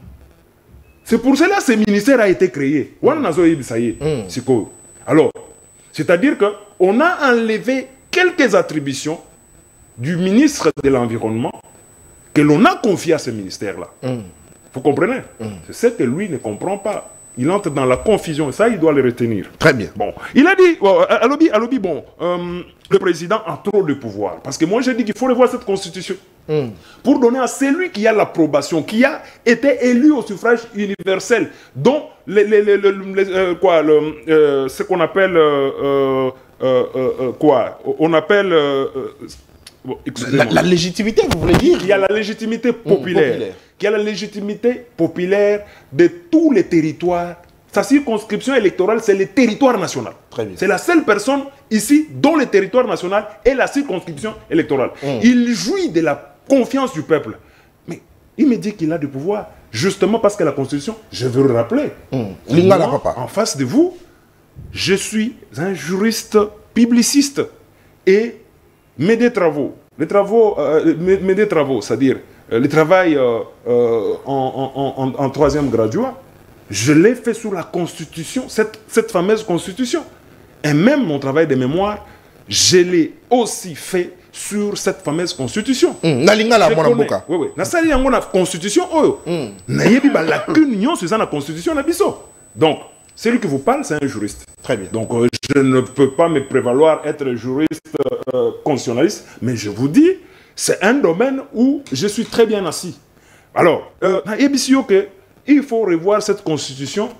C'est pour cela que ce ministère a été créé. Mm. Alors, c'est-à-dire qu'on a enlevé quelques attributions du ministre de l'Environnement que l'on a confié à ce ministère-là. Mm. Vous comprenez? Mm. C'est ce que lui ne comprend pas il entre dans la confusion. Et ça, il doit le retenir. Très bien. Bon, il a dit, lobby, à lobby, bon, euh, le président a trop de pouvoir. Parce que moi, j'ai dit qu'il faut revoir cette constitution. Hmm. Pour donner à celui qui a l'approbation, qui a été élu au suffrage universel, dont les, euh, quoi, euh, ce qu'on appelle, quoi, on appelle bon, La, légitimité, vous voulez dire? Il y a la légitimité populaire. populaire. Y a la légitimité populaire de tous les territoires. Sa circonscription électorale, c'est le territoire national. C'est la seule personne ici dont le territoire national est la circonscription électorale. Mm. Il jouit de la confiance du peuple. Mais il me dit qu'il a du pouvoir, justement parce que la Constitution, je veux le rappeler, Mm. Papa. en face de vous, je suis un juriste publiciste et mes des travaux, les travaux, euh, mes, mes des travaux, c'est-à-dire euh, le travail euh, euh, en, en- en- en troisième graduat, je l'ai fait sur la Constitution, cette, cette fameuse Constitution. Et même mon travail de mémoire, je l'ai aussi fait sur cette fameuse Constitution. Mm. na mwana connais. mboka Oui, oui. nasali yango na constitution oyo nayebi balacune nyonso eza na constitution na biso donc celui qui vous parle c'est un juriste Très bien. donc euh, je ne peux pas me prévaloir être juriste euh, constitutionnaliste mais je vous dis c'est un domaine où je suis très bien assis. Alors euh, il faut revoir cette constitution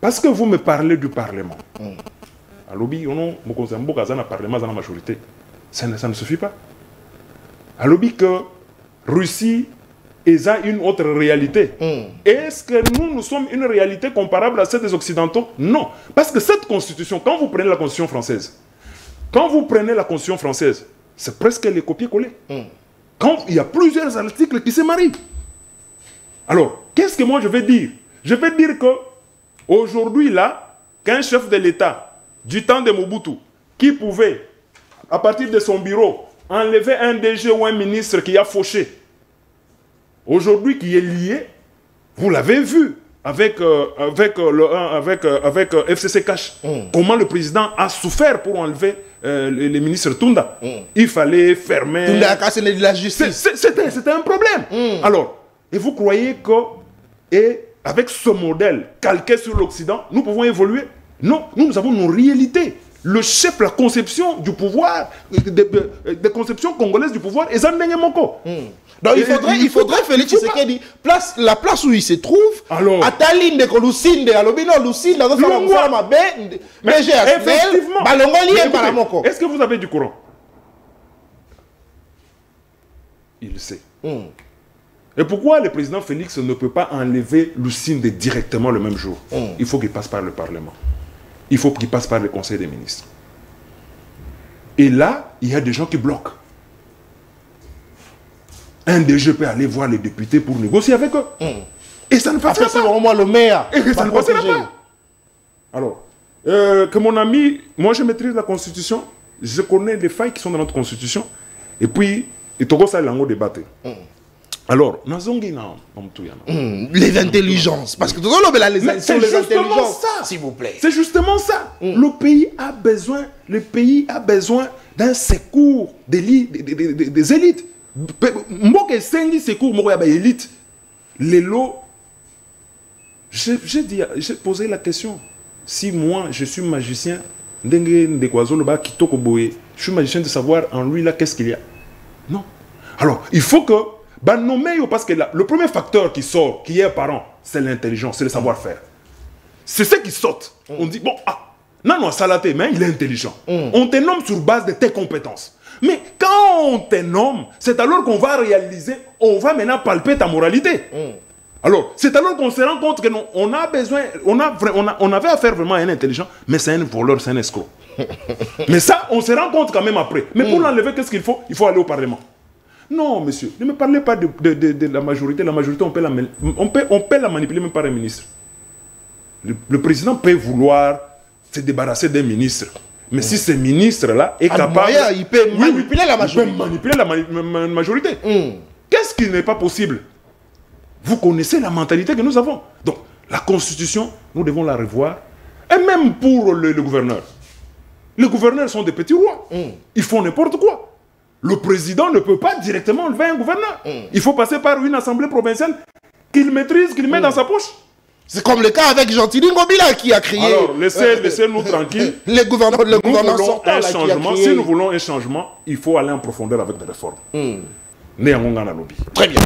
parce que vous me parlez du parlement. Alobi mokonzi ya mboka aza na parlement aza na majorité. Ça ne, ça ne suffit pas. Alobi que Russie une autre réalité. Est-ce que nous, nous sommes une réalité comparable à celle des Occidentaux? Non. Parce que cette constitution, quand vous prenez la constitution française, quand vous prenez la constitution française, c'est presque les copier-coller. Quand il y a plusieurs articles qui se marient. Alors, qu'est-ce que moi je vais dire? Je vais dire que aujourd'hui là, qu'un chef de l'État du temps de Mobutu, qui pouvait, à partir de son bureau, enlever un DG ou un ministre qui a fauché, aujourd'hui qui est lié, vous l'avez vu avec, euh, avec, euh, le, avec, euh, avec euh, FCC Cash, comment le président a souffert pour enlever euh, les, les ministres Tunda. Il fallait fermer. Tunda Akase de la justice. C'était un problème. Alors, et vous croyez que, et avec ce modèle calqué sur l'Occident, nous pouvons évoluer? Non, nous, nous avons nos réalités. Le chef, la conception du pouvoir, des de, de- des conceptions congolaises du pouvoir, et Zandenge Moko. Donc il Et- faudrait, il faudrait Félix Tshisekedi, place, la place où il se trouve, Alors. atali ndeko Lusinde, alobi non Lusinde, azofala Longwa. mosala mabe, Mais DG Asnel, balongoli Mais ye mbala écoutez, moko. Est-ce que vous avez du courant? Il le sait. Et pourquoi le président Félix ne peut pas enlever Lucinde directement le même jour? Il faut qu'il passe par le Parlement. Il faut qu'il passe par le Conseil des ministres. Et là, il y a des gens qui bloquent. Un DG peut aller voir les députés pour négocier avec eux. Et ça ne passera c'est pas. vraiment le meilleur. Et que ça va ne protéger. pas. Alors, euh, que mon ami, moi je maîtrise la Constitution, je connais les failles qui sont dans notre Constitution, et puis, et Togo ça lango débattre. Alors. Hmm, Les intelligences. Parce que tout le monde a les, sur les intelligences. S'il vous plaît. C'est justement ça. Le pays a besoin, le pays a besoin d'un secours des, des, des- des- élites. Mboka esengi secours ba élite. Lelo, j'ai j'ai posé la question. Si moi, je suis magicien, je suis magicien de savoir en lui là qu'est-ce qu'il y a. Non. Alors, il faut que, bah, nommer, yo, parce que là, le premier facteur qui sort, qui est apparent, c'est l'intelligence, c'est le savoir-faire. C'est ce qui saute. On dit, bon, ah, non, non, Salaté, mais il est intelligent. On te nomme sur base de tes compétences. Mais quand on te nomme, c'est alors qu'on va réaliser, on va maintenant palper ta moralité. Alors, c'est alors qu'on se rend compte que non, on a besoin, on, a, on, a- on avait affaire vraiment à un intelligent, mais c'est un voleur, c'est un escroc. [LAUGHS] mais ça, on se rend compte quand même après. Mais pour l'enlever, qu'est-ce qu'il faut? Il faut aller au Parlement. Non, monsieur, ne me parlez pas de, de- de- de la majorité. La majorité, on peut la, mal- on peut, on peut la manipuler même par un ministre. Le, le président peut vouloir se débarrasser d'un ministre. Mais si ce ministre-là est capable... moyen, il peut manipuler la majorité. Il peut manipuler la ma- majorité. Hmm. Qu'est-ce qui n'est pas possible? Vous connaissez la mentalité que nous avons. Donc, la Constitution, nous devons la revoir. Et même pour le, le gouverneur. Les gouverneurs sont des petits rois. Ils font n'importe quoi. Le président ne peut pas directement enlever un gouverneur. Il faut passer par une assemblée provinciale qu'il maîtrise, qu'il met dans sa poche. C'est comme le cas avec Gentili Ngobila qui a créé. Alors, laissez- euh, laissez-nous tranquilles. [LAUGHS] Les gouverneurs, le Nous voulons sortant un là, changement. Si nous voulons un changement, il faut aller en profondeur avec des réformes. Na lobi. Très bien.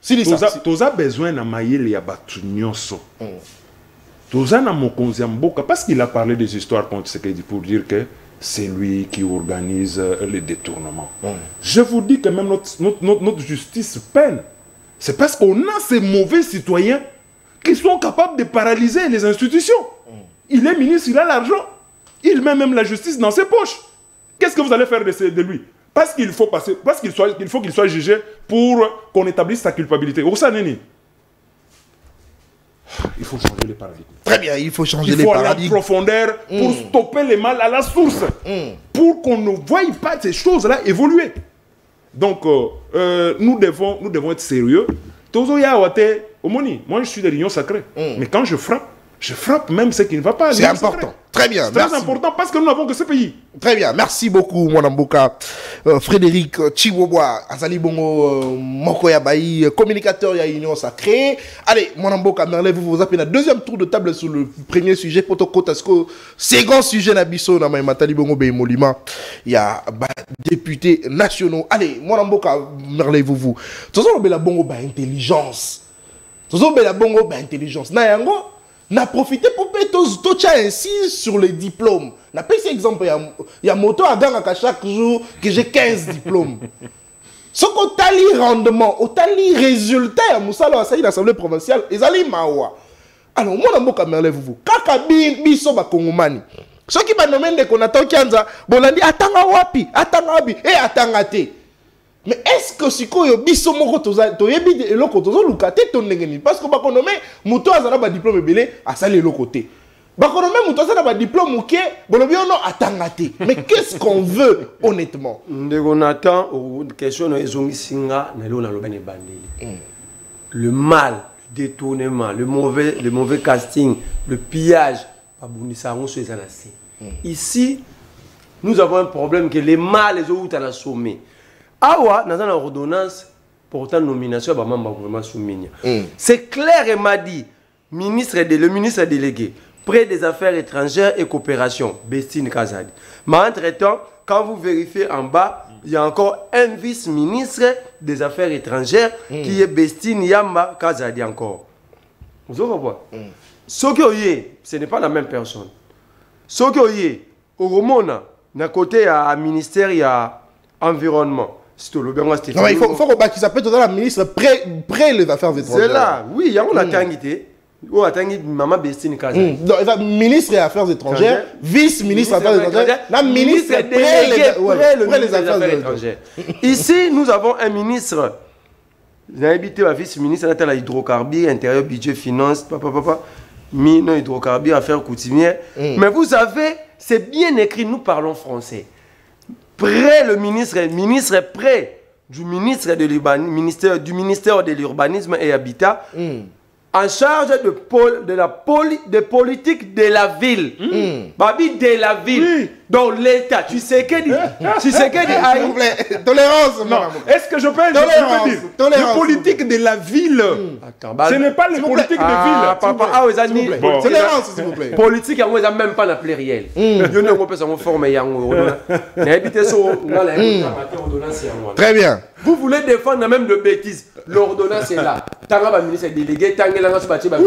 Silisa, toza, si- toza besoin na mayele ya bato nyonso toza na mokonzi ya mboka parce qu'il a parlé des histoires contre Tshisekedi pour dire que c'est lui qui organise les détournements. Je vous dis que même notre, notre, notre, notre justice peine. C'est parce qu'on a ces mauvais citoyens qui sont capables de paralyser les institutions. Il est ministre, il a l'argent. Il met même la justice dans ses poches. Qu'est-ce que vous allez faire de, lui? Parce qu'il faut passer, parce qu'il soit, il faut qu'il soit jugé pour qu'on établisse sa culpabilité. Au Neni, il faut changer les paradigmes. Très bien, il faut changer Il les faut aller en paradigmes. profondeur pour stopper les mal à la source. Pour qu'on ne voie pas ces choses-là évoluer. Donc, euh, euh, nous, devons, nous devons être sérieux. Tozo ya wate, omoni, Moi, je suis de l'union sacrée. Mais quand je frappe, je frappe même ce qui ne va pas. C'est important. Très bien, C'est très important parce que nous n'avons que ce pays. Très bien, merci beaucoup, mon amboka. Euh, Frédéric euh, Chiwobwa, Azali Bongo, euh, Moko Yabaï, euh, communicateur ya Union Sacrée. Allez, mon amboka, Merle, vous vous appelez un deuxième tour de table sur le premier sujet. Poto est-ce que second sujet Nabiso, na Matali Bongo Beimolima, il y a bah, députés nationaux. Allez, mon amboka, Merle, vous vous. Tout ça, on la Bongo, bah, intelligence. tozobela bongo baintelligence na yango na profite mpo mpe totya ainsi sur les diplômes. Napesi exemple ya, ya moto agangaka chaque jour que j'ai 15 diplômes. [LAUGHS] Soki otali rendement otali résultat ya mosala asali na assemblée provinciale ezali mawa. Alors omona mboka merle vuvu kaka bi- biso bakongomani soki banome ndeko na tokianza bolandi atanga wapi atanga wapi. E atanga te mais est-ce que sikoyo biso moko toyebi eloko tozoluka te to ndenge nini? Parce que bakonome moto aza na badiplôme ebele asali eloko te. Bakonome moto aza na badiplôme moke bolobi ono atanga te. Mais qu'est-ce qu'on veut honnêtement? Ndeko nathan o- question na ezongisi nga na eloko ebandeli. Le mal le détournement le mauvais, le mauvais casting le pillage babundisa yango so eza na se. Ici nous avons un problème que les mal ezowuta na sommet awa naza na ordonnance portant nomination ya bamembre ya gouvernement souminia c'est clair et m'a dit ministre de, le ministre délégué près des affaires étrangères et coopération Bestine Kazadi mais entre temps quand vous vérifiez en bas il y a encore un vice-ministre des affaires étrangères qui est Bestine Yamba Kazadi encore. Vous voir soki oye ce n'est pas la même personne. Soki oye okomona na côté ya ministère ya environnement si tolobi il faut, rebâtir peut toza la ministre près, les affaires c'est étrangères là. Oui yango natangi te oyo atangi mama bestine kaza eza ministre des affaires étrangères vice-ministre des affaires étrangères na ministre près les, ministre affaires étrangères. ici nous avons un ministre. Nayebi te bavice-ministre natala hydrocarbure intérieur budget finance papa papa mino hydrocarbure affaires coutumières. Mais vous savez c'est bien écrit nous parlons français près le ministre ministre près du ministre de l'urbanisme ministère du ministère de l'urbanisme et habitat en charge de, pol- de la poli- de politique de la ville. Babi de la ville. Donc l'État. Tu sais que dit. [LAUGHS] Tu sais que dit. S'il vous plaît, tolérance, Non, est-ce que je peux, je peux dire tolérance, Les politiques de la ville? Attends, bah, Ce n'est pas les politiques de Ah, ville. papa, ah. Tolérance, s'il vous plaît. [LAUGHS] Politique, yango eza même pas na pluriel. Yo ne kopesa ngo forme yango. [LAUGHS] Très bien. Vous voulez défendre même de bêtises. L'ordonnance est là. Tanga ba ministre délégué, tanga la so batie ba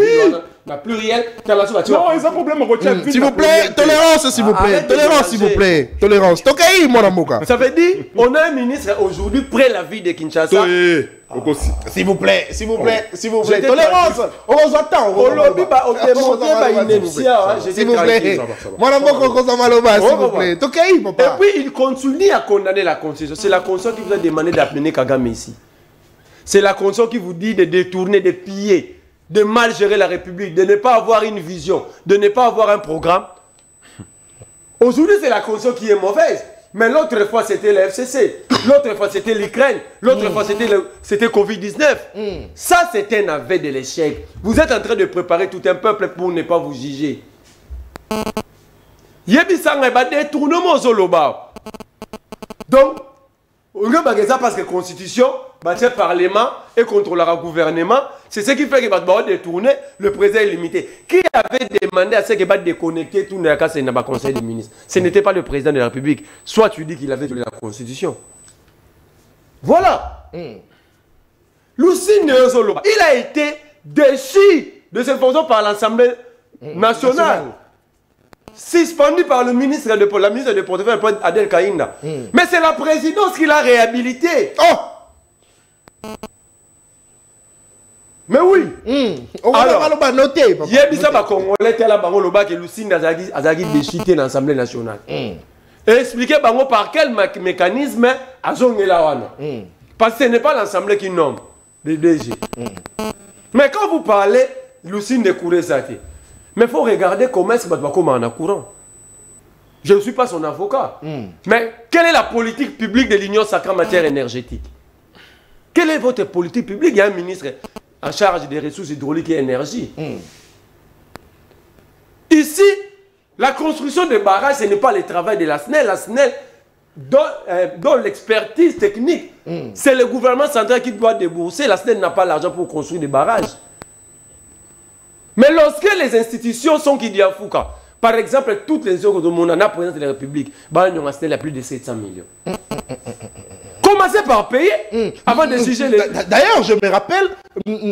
na pluriel, so batie. Non, ils ont un problème. retient ville, S'il la vous plaît, tolérance, s'il vous plaît. Arrête de Tolérance, s'il vous plaît. Tolérance. Tokai, mon amboka. Ça veut dire, on a un ministre aujourd'hui près la ville de Kinshasa. Okosi. S'il vous plaît, s'il vous plaît, s'il vous plaît. Tolérance. Bah, bah, il est ici, hein, j'étais S'il vous plaît. Mon amboka, Kosa Maloba, s'il vous plaît. Tokai, Et papa. puis, il continue à condamner la Constitution. C'est la Constitution qui vous a demandé d'amener Kagame ici. C'est la Constitution qui vous dit de détourner, de piller, de mal gérer la République, de ne pas avoir une vision, de ne pas avoir un programme. [LAUGHS] Aujourd'hui, c'est la Constitution qui est mauvaise. Mais l'autre fois, c'était le FCC. L'autre fois, c'était l'Ukraine. L'autre fois, c'était le- c'était Covid-19. Ça, c'est un aveu de l'échec. Vous êtes en train de préparer tout un peuple pour ne pas vous juger. yebisanga eba détournement ozoloba donc oyebaka eza parce que constitution batie parlement et contrôlera gouvernement c'est ce qui fait que bato bao détourner le président est limité. Qui avait demandé à ce que badéconnecter tout na kasi na baconseil des ministres. Ce n'était pas le président de la république. Soit tu dis qu'il avait violé la constitution. Voilà. Lucine Ozoloba, il a été déchu de ses fonctions par l'Assemblée nationale. Suspendu par le ministre de la ministre de portefeuille Adel Kainda. Mais c'est la présidence qui l'a réhabilité. Oh Mais oui. On Alors, va pas noter. papa. yebisa bacongolais tala bango lobaki lusinda azalaki azalaki déchité na assemblée nationale et expliquer bango par quel mécanisme azongela wana parce que ce n'est pas l'assemblée qui nomme le DG mais quand vous parlez lucine de Kourezate mais faut regarder comment est-ce que na courant je ne suis pas son avocat mais quelle est la politique publique de l'union sacrée en matière énergétique? Quelle est votre politique publique? Il y a un ministre en charge des ressources hydrauliques et énergie. Ici, la construction des barrages, ce n'est pas le travail de la SNEL. La SNEL, dans, euh, l'expertise technique, c'est le gouvernement central qui doit débourser. La SNEL n'a pas l'argent pour construire des barrages. Mais lorsque les institutions sont qui disent à Fouca, par exemple, toutes les œuvres de mon a président de la République, bah, avons SNEL à plus de 700 millions. Commencez par payer avant de juger les. D'a- D'ailleurs, je me rappelle,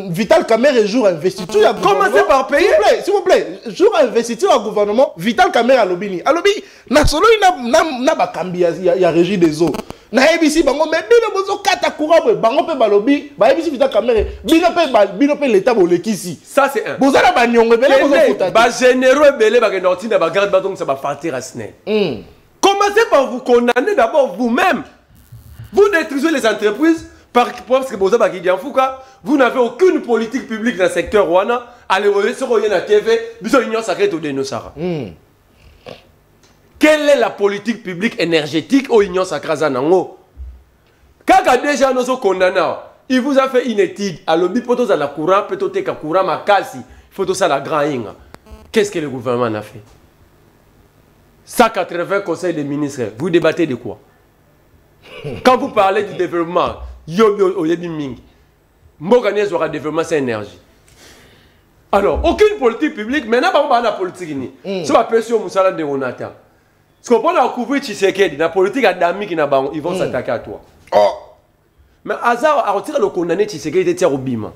Vital Kamerhe jour investiture à Commencez par payer. S'il vous plaît, s'il vous plaît, jour investiture à gouvernement, Vital Kamerhe à Lobini. À Lobi, na solo régie des eaux. Na ABC bango mais bino bozo kata courant boy, bango pe balobi, ba ABC Vital Kamerhe, bino pe ba- bino pe l'état bolekisi. Ça, c'est un. Bozala ba nyongo bele bozo Kende, futa. ba généreux ebele bakenda kotinda bagarde va partir à SNEL. Hmm. Commencez par vous condamner d'abord vous-même. Vous détruisez les entreprises par- parce que Boza Bakidi Fouka, vous n'avez aucune politique publique dans le secteur Rwanda. Allez, vous sur la TV, vous avez une sacrée de Denosara. Quelle est la politique publique énergétique au Union Sacrée Zanango? Kaka déjà nous condamnés. Il vous a fait une étude. À tous à la courant, peut-être que courant makasi, il faut ça la grand. Qu'est-ce que le gouvernement a fait? 180 conseils des ministres, vous débattez de quoi? Quand vous parlez du développement, yobi oyebi mingi. Développement c'est énergie. Alors, aucune politique publique, maintenant, on va la politique. ni. Si on peut sur Moussala de Ronata. Ce qu'on peut couvrir Tshisekedi, la politique pas, ils vont s'attaquer à toi. Oh. Mais Hazard a retiré le condamné Tshisekedi de au Bima.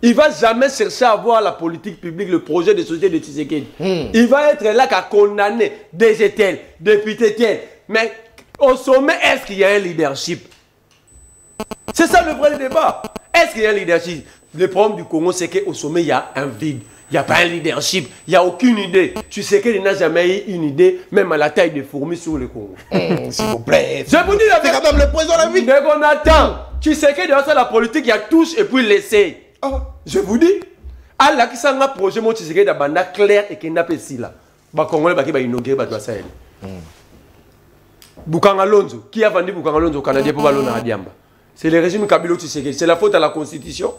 Il va jamais chercher à voir la politique publique, le projet de société de Tshisekedi. Il va être là qu'à condamner DG tel, député tel. Mais au sommet, est-ce qu'il y a un leadership? C'est ça le vrai débat. Est-ce qu'il y a un leadership? Le problème du Congo, c'est qu'au sommet, il y a un vide. Il n'y a pas un leadership. Il n'y a aucune idée. Tu sais qu'il n'a jamais eu une idée, même à la taille des fourmis sur le Congo. Hmm, S'il vous plaît. Je vous dis la vérité. quand même le président de la ville. Dès qu'on attend, tu sais que dans la politique, il y a touche et puis laisser. Oh. Je vous dis, à la qui s'en a projet, moi, tu sais que dans banda clair et qu'il n'a pas si là. Bah, Congolais, bah, qui va inaugurer, bah, doit ça aller. Bukanga Lonzo, qui a vendu Bukanga Lonzo au Canadien pour ballon à Diamba? C'est le régime Kabilo Tshisekedi, c'est la faute à la constitution.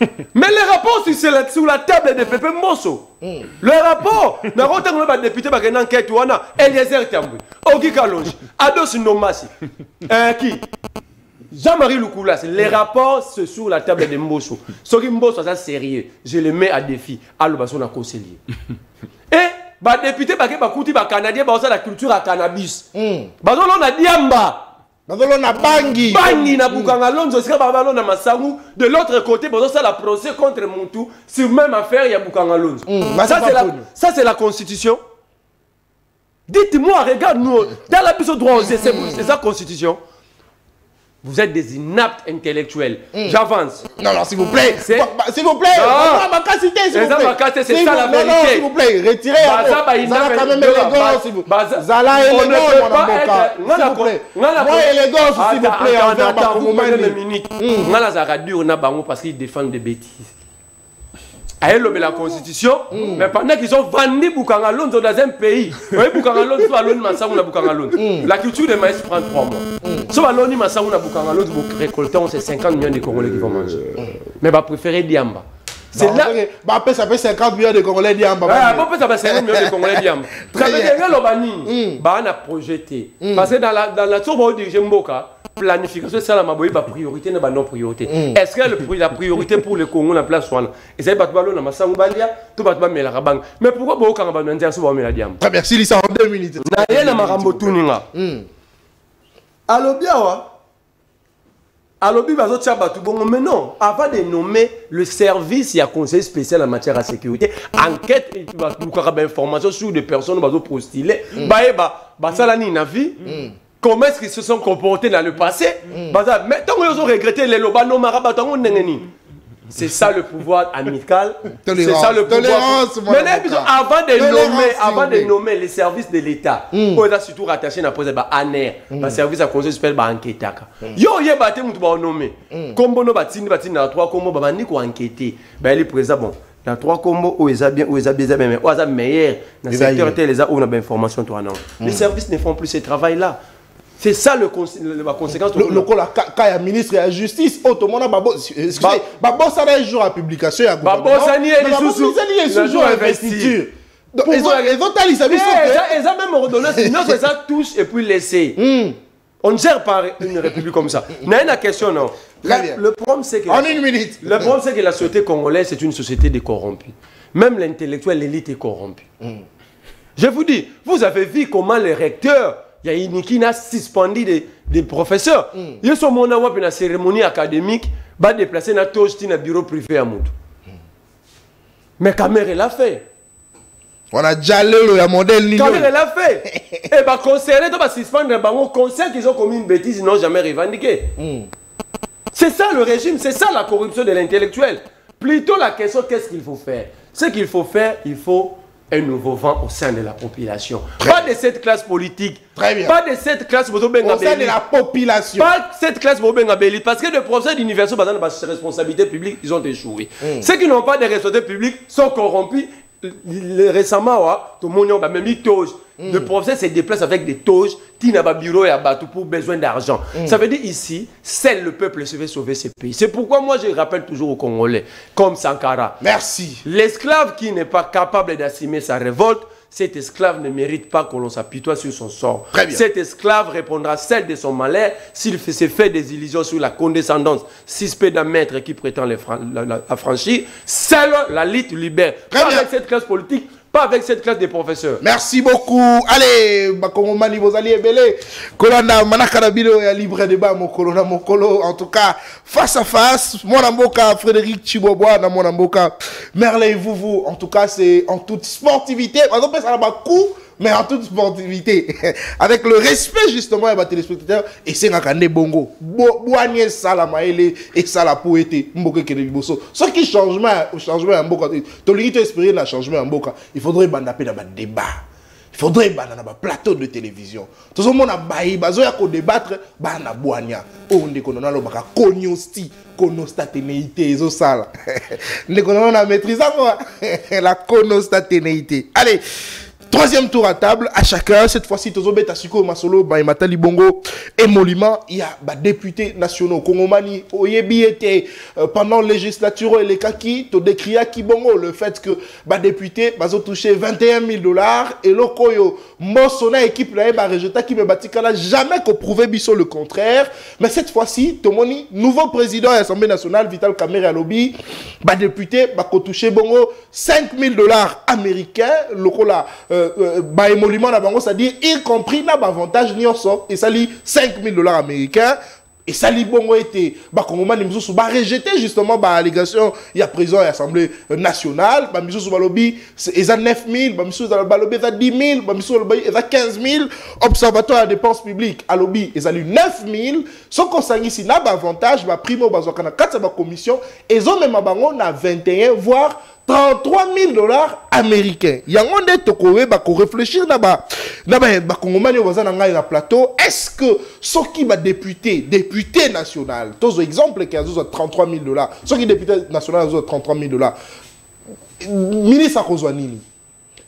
[LAUGHS] Mais les rapports sur, sur la, sur la table de Pepe Mosso, le rapport, na ba député ba kena enquête wana Eliezer Tambwe, Ogi Kalonji, Ados Nomasi, [LAUGHS] euh, qui? Jean-Marie Loukoulas, les rapports c'est sur la table de Mbosso. Ce qui Mbosso ça sérieux, je le mets à défi. Allo baso na conseiller. [LAUGHS] Et ba député ba ke ba kuti ba canadien ba la culture à cannabis. Na diamba. Bangi. bangi na bukanga lonzo esika baba balona masangu de l'autre côté bozosala procès contre mutu sur même affaire ya bukanga lonzo bah, ça c'est la, cool. ça, c'est la constitution dites-moi regarde nous dans la plus droit c'est c'est ça constitution vous êtes des inaptes intellectuels j'avance Non, non, s'il vous plaît. C'est- Bah, bah, s'il vous plaît. Non. Non, ma cacité, s'il Les vous plaît. Amakate, c'est S'il ça vous- la non, Non, vérité. s'il vous plaît, retirez. Baza alors. ba ina Zala quand même élégant, s'il vous Baza- Zala élégant, mon avocat. S'il vous plaît. Moi, élégance, s'il vous plaît, attends, attends, vous prenez mes minutes. Nga nazalaka dur na bango parce qu'ils défendent des bêtises. Ayelobe la constitution mais pendant qu'ils ont vendu bukanga lonzo dans un pays oye bukanga lonzo so baloni masango na bukanga lonzo la culture de maïs prend 3 mois so baloni masango na bukanga lonzo récoltons c'est 50 millions de congolais qui vont manger mais bapréféré diamba c'est là Bah, après, ça fait 50 millions de Congolais bas. Ah, bon, peut-être que c'est un million de [LAUGHS] Congolais diam. Ça Très bien. l'Obani, bah, on a projeté. Parce que dans la, dans la tour de Mboka, planification, c'est la maboye, bah, priorité, n'est pas non priorité. Est-ce que le- la priorité pour le Congo, la place, là Et c'est pas tout le monde, ma sangu bandia, tout tout le monde, bang. Mais pourquoi beaucoup quand on va dire ça, on va diam Très bien, Silly, ça en deux minutes. Na ye na makambo tuninga. Alobi awa? alobi bazotia bato bongo mais non. Avant de nommer le service il y a conseil spécial en matière de sécurité. Enquête balukaka bainformation sur des personnes bazopostule bayeba basala nini na vie? Comment est-ce qu'ils se sont comportés dans le passé mais ntango oyo ozoregrete lelo banomaka bato yango ndenge nini c'est ça le pouvoir amical. C'est ça le pouvoir. Bisous, avant de Tolérance, nommer, avant de nommer les services de l'État, on est surtout rattaché à poser ba ANER, ba service à conseil spécial ba enquêtaka. Yo ye ba te mutu ba nommer. Kombo no ba tindi ba tindi na trois kombo ba bandi ko enquêter. Ba les président bon. Dans trois combos où ils ont bien, où ils ont bien, mais où ils ont meilleur. Dans le Les a secteur eu. tel, les a où on a bien information toi non. Les services ne font plus ce travail-là. C'est ça le, cons- le- la conséquence. Le- lokola ka ka ya ministre ya justice oyo tomona babo excusez, Ba- babosana ye jour ya publication ye na lisusu jour ya investiture Donc, Eh, te Ils ont même ordonné, sinon c'est ça [LAUGHS] touche et puis laisser. On ne gère pas une république comme ça. [LAUGHS] Mais la question, non? La- le problème, c'est que. en une minute Le problème, c'est que la société congolaise, c'est une société de corrompus. Même l'intellectuel, l'élite est corrompue. Je vous dis, vous avez vu comment les recteurs, il y a une qui a suspendu des, des professeurs. Ils sont mon dans la cérémonie académique, va déplacer na toge dans bureau privé à Moudou. Mais Kamere l'a fait. wana jalelo ya modèle nini Kamere oyo? l'a fait. [LAUGHS] Et bah concerné, toi, bah suspendre, bah on conscient qu'ils ont commis une bêtise, ils n'ont jamais revendiqué. C'est ça le régime, c'est ça la corruption de l'intellectuel. Plutôt la question, qu'est-ce qu'il faut faire? Ce qu'il faut faire, il faut un nouveau vent au sein de la population. Pas de cette classe politique. Très bien. Pas de cette classe au sein de la population Pas cette classe. Parce que les professeurs d'université, par exemple, par responsabilité publique, ils ont échoué. Ceux qui n'ont pas de responsabilité publique sont corrompus. Récemment, tout le monde a même mis toge. Le professeur se déplace avec des toges, bureau et abattu pour besoin d'argent. Ça veut dire ici, seul le peuple se fait sauver ce pays. C'est pourquoi moi je rappelle toujours aux Congolais, comme Sankara, merci L'esclave qui n'est pas capable d'assumer sa révolte, cet esclave ne mérite pas que l'on s'apitoie sur son sort. Très bien. Cet esclave répondra celle de son malheur s'il se fait des illusions sur la condescendance suspect d'un maître qui prétend fran- la, la-. Seule la lutte libère. Très bien. avec cette classe politique, pas avec cette classe des professeurs. merci beaucoup. Allez bakongomani bozali ebele kolanda manaka na bino ya libre débat mokolo mokolo en tout cas face à face mboka frédéric chibobwa na mwana mboka merley vuvu en tout cas c'est en toute sportivité. Bazopesa na bacoup mais en toute sportivité [LAUGHS] avec le respect justement ya batelespectateur esengaka nde bongo. Bo- bwani esalama ele esala po ete mboka ekende liboso soki changement ya- changement ya mboka te tolingi to espérer na changement ya mboka. Il faudrait ebanda mpe na badébat il faudrait ebanda na baplateau de télévision. Tozomona bayi bazoya kodébattre bana na bwania oyo ndeko nano alobaka koniosti konostaténéité ezosala [LAUGHS] ndeko nano na maîtrise yango [LAUGHS] la konostaténéité allez Troisième tour à table, à chacun. Cette fois-ci, Tozobeta Siko Masolo, Baimata Libongo, émolument, il y a bah, députés nationaux. Kongomani, Oyebi était euh, pendant la législature et les kaki, to décria Kibongo, le fait que bah, députés, bah, ont touché 21 000 dollars et l'Okoyo, Mosona, équipe, là, bah, résultat qui me bâtit n'a jamais qu'au prouvé Bisso le contraire. Mais cette fois-ci, Tomoni, nouveau président de l'Assemblée nationale, Vital Kamere Lobby, bah, député, bah, qu'on touché Bongo 5 000 dollars américains, lokola, euh, euh, bah, émolument na bango, c'est-à-dire, y compris na avantage nyonso, et ça lit 5 000 dollars américains, et ça li bongo été. Bah bah rejeter justement bah allégation il y a président de l'Assemblée nationale bah misusu balobi ils 9000 bah ils 10 000 bah ils 15 000 observatoire de dépenses publiques alobi ils 9000 so kosangisi na ba avantage bah primo bazwaka na kati ya ba commission ezomema bango na 21 voire 33 000 dollars américains. Yango nde tokoyeba korefléchir na ba na ba bakongomani oyo baza na ngai na plateau est ce que soki badéputé député national tozwa exemple ke azozwa 33 000 dollars soki député national azozwa 33 000 dollars ministre akozwa nini?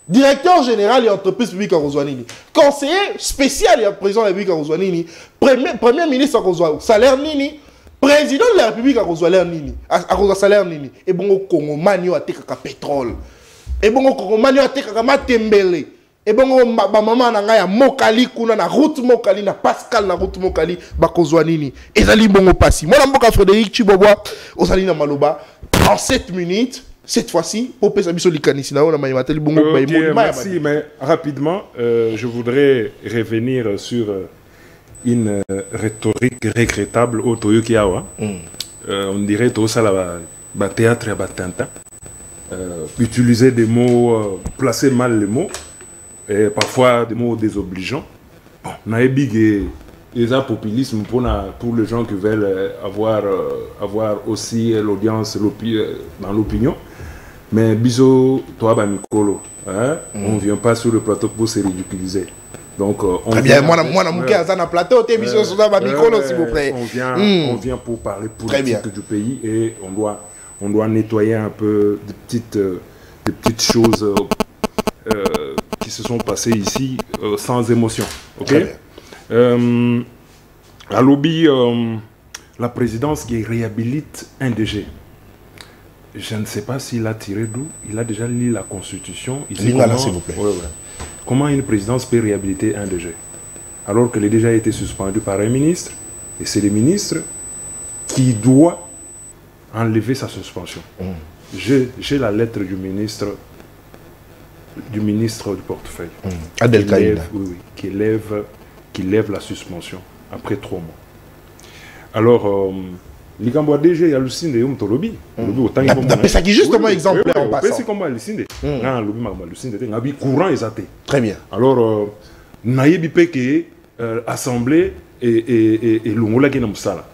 Directeur général ya entreprise publique akozwa nini? Conseiller spécial ya président de la république akozwa nini? Premier, premier ministre akozwa salaire nini? Président de la république akozwa salaire nini A- akozwa salaire nini ebongo kongomani oyo atekaka pétrole. Ebongo kongomani oyo atekaka matembele. Ebongo ma- bamama na ngai ya mokali kuna na route mokali na pascal na route mokali bakozwa nini? Ezali bongo mpasi mwana mboka frédéric chibobwa ozali na maloba. En 7 minutes cette fois-ci opesa biso likanisi na oyo na mayema merci, mais rapidement, euh, je voudrais revenir sur euh, une euh, rhétorique regrettable au Toyoki Awa. Euh, on dirait tout ça là, théâtre et bah, tintin. Euh, utiliser des mots, euh, placer mal les mots, et parfois des mots désobligeants. Bon, naebi les populisme pour, pour les gens qui veulent euh, avoir, euh, avoir aussi l'audience dans l'opinion. Mais biso, toi, bah, Mikolo, hein, on ne vient pas sur le plateau pour se ridiculiser. Donc, euh, on Très bien, Ouais. Aza na plateau, t'es mission sur ma micro, s'il vous plaît. On vient, Hmm. on vient pour parler politique du pays et on doit, on doit nettoyer un peu des petites, euh, des petites choses euh, euh, qui se sont passées ici euh, sans émotion. Ok? Euh, à lobby, la présidence qui réhabilite un DG. Je ne sais pas s'il a tiré d'où. Il a déjà lu la Constitution. Il Lis-la, comment- s'il vous plaît. Ouais, ouais. Comment une présidence peut réhabiliter un DG? Alors que le DG a été suspendu par un ministre, et c'est le ministre qui doit enlever sa suspension. Mm. J'ai la lettre du ministre du ministre du portefeuille Adel qui lève, Kaïda. oui, oui, qui lève, qui lève la suspension après trois mois. Alors, euh, likambo ya DG ya lusinde yo moto olobi olobi otangi Na- napesaki na- justement Oui, oui, exemplaire en passant. opesi kombo ya lusinde nga nalobi makambo ya lusinde te ngabi courant eza te Très bien. alors euh, nayebi mpe ke euh, assemblée et, et, et, et longolaki na mosala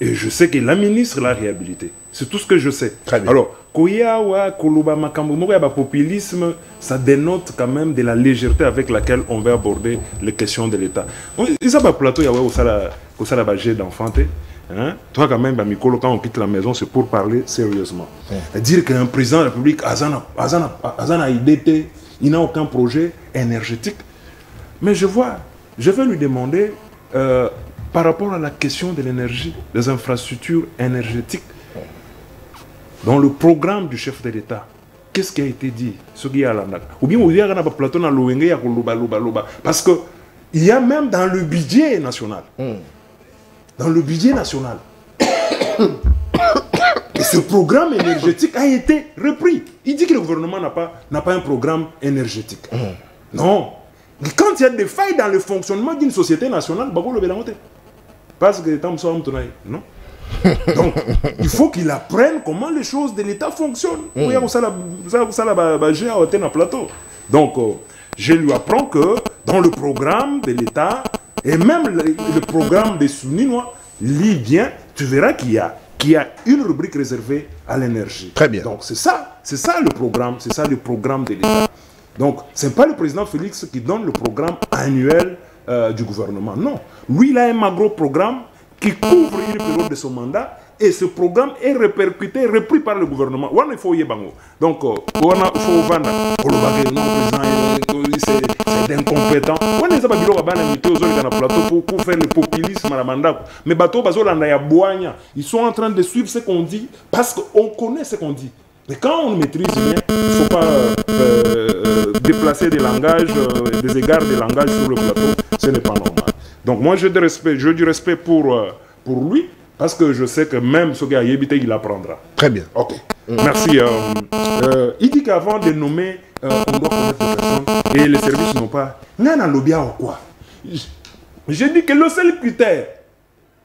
et je sais que la ministre l'a réhabilité c'est tout ce que je sais Très bien. alors koya awa koloba makambo moko ya bapopulisme ça dénote quand même de la légèreté avec laquelle on va aborder les questions de l'état Oui, eza baplateau ya wa kosala bajet d'enfant te Hein? Toi, quand même, Bamikolo, quand on quitte la maison, c'est pour parler sérieusement. Dire qu'un président de la République, Azana, IDT, il n'a aucun projet énergétique. Mais je vois, je vais lui demander, euh, par rapport à la question de l'énergie, des infrastructures énergétiques, dans le programme du chef de l'État, qu'est-ce qui a été dit Ce qui NAC. Ou bien, il y a un plateau dans l'ONG, a. Parce que il y a même dans le budget national, dans le budget national, [COUGHS] et ce programme énergétique a été repris. Il dit que le gouvernement n'a pas, pas un programme énergétique. Non. Mais Quand il y a des failles dans le fonctionnement d'une société nationale, le. Parce que ça, on tourne, non? [LAUGHS] Donc, il faut qu'il apprenne comment les choses de l'État fonctionnent. Plateau. Donc, euh, je lui apprends que dans le programme de l'État, et même le, le programme des Souninois, lis bien, tu verras qu'il y a, qu'il y a une rubrique réservée à l'énergie. Très bien. Donc, c'est ça, c'est ça le programme, c'est ça le programme de l'État. Donc, ce n'est pas le président Félix qui donne le programme annuel euh, du gouvernement. Non. Lui, il a un magro programme qui couvre une période de son mandat et ce programme est répercuté, repris par le gouvernement. Wana, faut y bango. Donc, euh, wana, faut le bagage, non, président, c'est incompétent. Wana, ça dire, bana, mité aux dans plateau pour, faire le populisme à la mandat. Mais bateau, bazo, landa ya boanya. Ils sont en train de suivre ce qu'on dit parce qu'on connaît ce qu'on dit. Mais quand on maîtrise bien, il ne faut pas euh, euh, déplacer des langages, euh, des égards des langages sur le plateau. Ce n'est pas normal. Donc moi, j'ai du respect, j'ai du respect pour, euh, pour lui, parce que je sais que même ce gars Yébité, il apprendra. Très bien. Ok. Merci. euh, euh, il dit qu'avant de nommer, euh, on doit connaître les personnes et les services n'ont pas. Nana Lobia ou quoi? J'ai dit que le seul critère,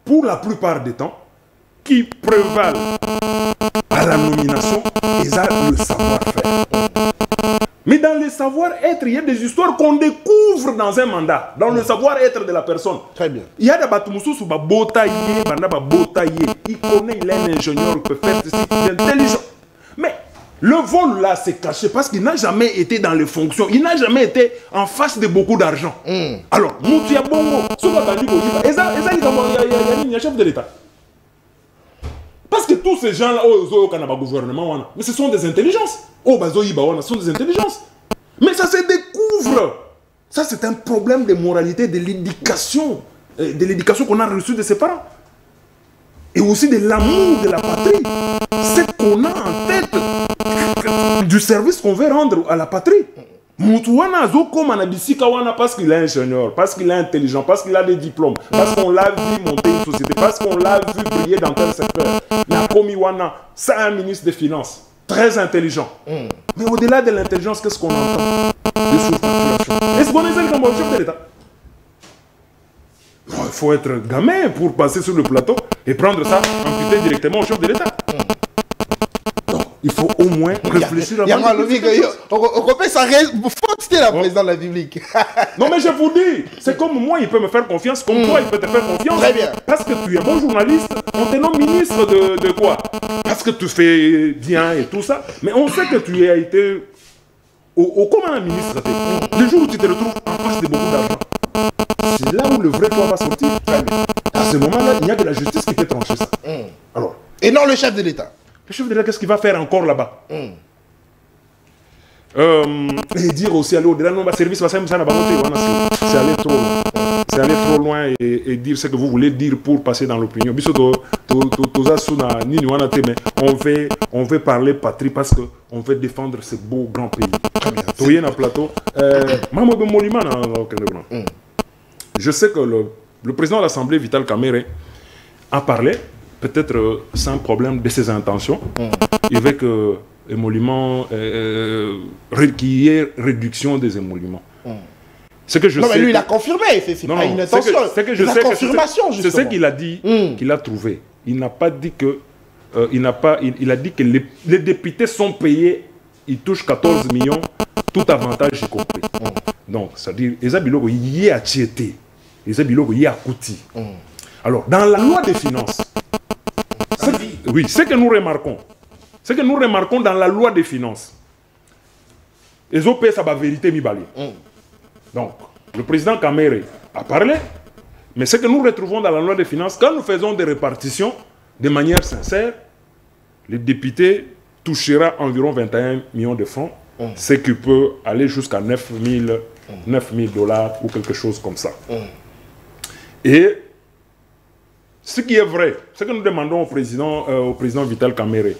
pour la plupart des temps, qui prévalent à la nomination, c'est le savoir-faire. Mais dans le savoir-être, il y a des histoires qu'on découvre dans un mandat, dans le savoir-être de la personne. Très bien. Il y a des batumusu sous babotaye, babotaye. Il connaît, il est un ingénieur, il peut faire ceci, il est intelligent. Mais le vol là, c'est caché parce qu'il n'a jamais été dans les fonctions. Il n'a jamais été en face de beaucoup d'argent. Alors, Moutia Bongo, a- il y a un chef de l'État? Parce que tous ces gens-là, oh, aucun gouvernement, mais ce sont des intelligences. Oh, wana, ce sont des intelligences. Mais ça se découvre. Ça, c'est un problème de moralité, de l'éducation, euh, de l'éducation qu'on a reçue de ses parents. Et aussi de l'amour de la patrie. C'est qu'on a en tête du service qu'on veut rendre à la patrie. Mutu wana azokoma na bisika wana parce qu'il est ingénieur, parce qu'il est intelligent, parce qu'il a des diplômes, parce qu'on l'a vu monter une société, parce qu'on l'a vu briller dans tel secteur. La komi wana, c'est un ministre des Finances, très intelligent. Mais au-delà de l'intelligence, qu'est-ce qu'on entend? Est-ce qu'on est comme chef de l'État? Il faut être gamin pour passer sur le plateau et prendre ça, amputer directement au chef de l'État. Il faut au moins réfléchir compare ça faut la présidente de la République. Non, mais je vous dis, c'est comme moi, il peut me faire confiance, comme toi, il peut te faire confiance. Très bien. Parce que tu es bon journaliste, on te nomme ministre de, de quoi? Parce que tu fais bien et tout ça. Mais on sait que tu as été au, au comment un ministre. Le jour où tu te retrouves en face de beaucoup d'argent, c'est là où le vrai toi va sortir. À ce moment-là, il n'y a que la justice qui peut trancher ça. Alors, Et non le chef de l'État. Le chef de l'État, qu'est-ce qu'il va faire encore là-bas Euh, et dire aussi aller au-delà, non, service, c'est- aller trop loin. C'est aller trop loin et, et dire ce que vous voulez dire pour passer dans l'opinion. On veut on veut parler patrie parce que on veut défendre ce beau grand pays. Plateau. Euh, kuna. Je sais que le, le président de l'Assemblée, Vital Kamere, a parlé, peut-être euh, sans problème de ses intentions, il veut que émoluments, euh, qu'il y ait réduction des émoluments. Ce que je Non sais mais lui il a confirmé, c'est pas une intention. C'est que je C'est sais la que c'est- confirmation C'est ce qu'il a dit, Mm. qu'il a trouvé. Il n'a pas dit que. euh, il n'a pas. Il, il a dit que les, les députés sont payés. Ils touchent 14 millions, tout avantage y compris. Donc, c'est-à-dire, il y a Biloko, il y a Kouti. Alors, dans la loi des finances, ce qui- oui, ce que nous remarquons, ce que nous remarquons dans la loi des finances, les OP, ça va vérité mi bali. Donc, le président Kamere a parlé, mais ce que nous retrouvons dans la loi des finances, quand nous faisons des répartitions de manière sincère, le député touchera environ 21 millions de francs, ce qui peut aller jusqu'à 9 000 9 000 dollars ou quelque chose comme ça. Et ce qui est vrai, ce que nous demandons au président, euh, Vital Kamere,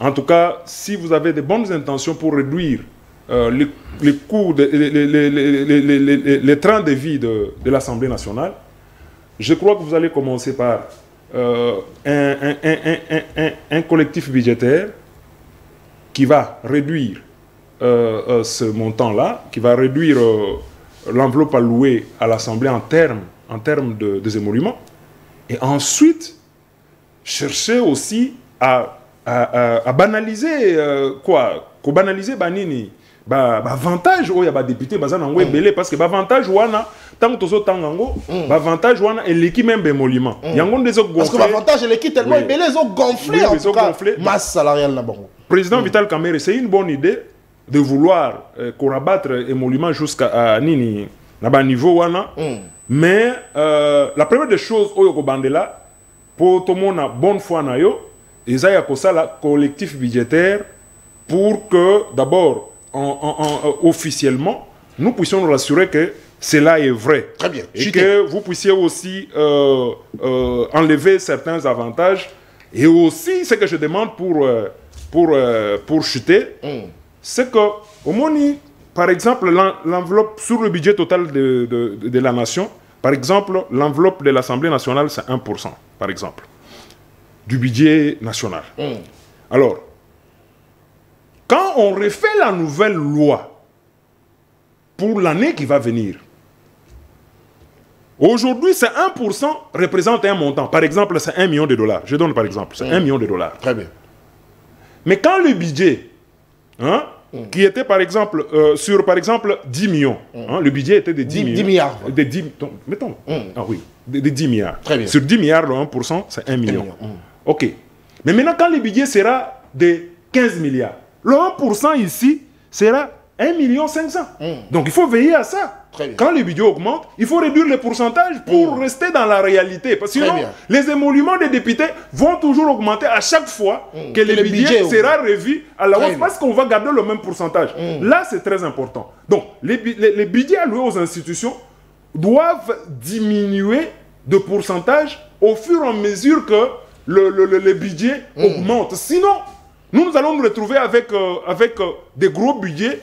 en tout cas, si vous avez de bonnes intentions pour réduire les, trains de vie de, l'Assemblée nationale, je crois que vous allez commencer par euh, un, collectif budgétaire qui va réduire euh, ce montant-là, qui va réduire l'enveloppe allouée à l'Assemblée en termes en termes de, des émoluments. Et ensuite, chercher aussi à, à, à- à banaliser euh, quoi? Ko banaliser banini ba ba avantage oyo ya badepute baza nango ebele parce que baavantage wana ntango tozotanga yango baavantage wana eleki même bemolima yango nde Parce que l'avantage est l'équipe tellement ont gonflé Oui, en tout cas. gonflé. Masse salariale là-bas. président Vital Kamere, c'est une bonne idée de vouloir euh, rabattre émolument jusqu'à nini na ba niveau wana. Mais euh, la première des choses oyo ko bandela pour tout le monde bonne foi na yo eza ya kosala collectif budgétaire pour que d'abord en, en- en- euh, officiellement nous puissions nous rassurer que cela est vrai. Très bien. Et que vous puissiez aussi euh, euh, enlever certains avantages. Et aussi, ce que je demande pour, pour, pour chuter, c'est que, au Moni, par exemple, l'en- l'enveloppe sur le budget total de, de- de- de la nation, par exemple, l'enveloppe de l'Assemblée nationale, c'est 1%, par exemple, du budget national. Alors, quand on refait la nouvelle loi pour l'année qui va venir, Aujourd'hui, c'est 1% représente un montant. Par exemple, c'est 1 million de dollars. Je donne par exemple, c'est 1 million de dollars. Très bien. Mais quand le budget, hein, qui était par exemple euh, sur par exemple 10 millions, hein, le budget était de 10, 10 millions. milliards. De 10, donc, mettons, ah oui, de, de 10 milliards. Très bien. Sur 10 milliards, le 1%, c'est 1 million. million, Ok. Mais maintenant, quand le budget sera de 15 milliards, le 1% ici sera 1 million 500. Donc il faut veiller à ça. Quand le budget augmente, il faut réduire le pourcentage pour rester dans la réalité. Parce que sinon, les émoluments des députés vont toujours augmenter à chaque fois que, le le budget, sera revu à la hausse parce qu'on va garder le même pourcentage. Là, c'est très important. Donc, les, bu- les- les budgets alloués aux institutions doivent diminuer de pourcentage au fur et à mesure que le, le, le- le budget augmente. Sinon, nous, nous allons nous retrouver avec, euh, avec euh, des gros budgets,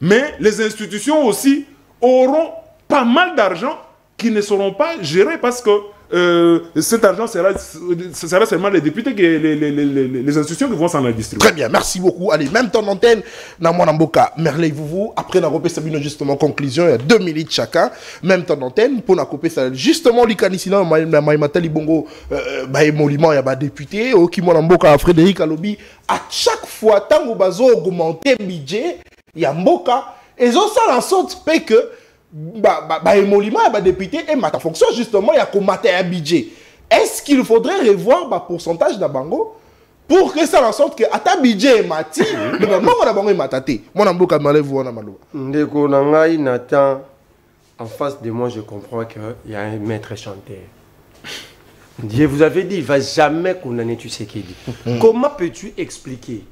mais les institutions aussi auront pas mal d'argent qui ne seront pas gérés parce que euh, cet argent sera, sera seulement les députés, que les, les, les, les, institutions qui vont s'en distribuer. Très bien, merci beaucoup. Allez, même temps d'antenne, na mwana mboka, Merley vous après na repé sabino justement conclusion, il y a deux minutes chacun, même temps d'antenne, pour na couper ça, justement, likanisina, na maimatali bongo, euh, bah, émolument, il y a ba député, au qui mwana mboka, Frédéric Alobi, à chaque fois, tant que bazo augmenter budget, il y a mboka, et ont ça en sorte fait que, bah, bah, bah, émolument, il y a ba député, et ma fonction, justement, il y a commater un budget. Est-ce qu'il faudrait revoir le pourcentage d'Abango pour que ça en sorte que ata budget emati moko na bango emata te mwana mboka malevu wana maloba ndeko na ngai en face de moi je comprends qu'il y a un maître chanteur. Je vous avais dit il va jamais condamner Tshisekedi. Comment peux-tu expliquer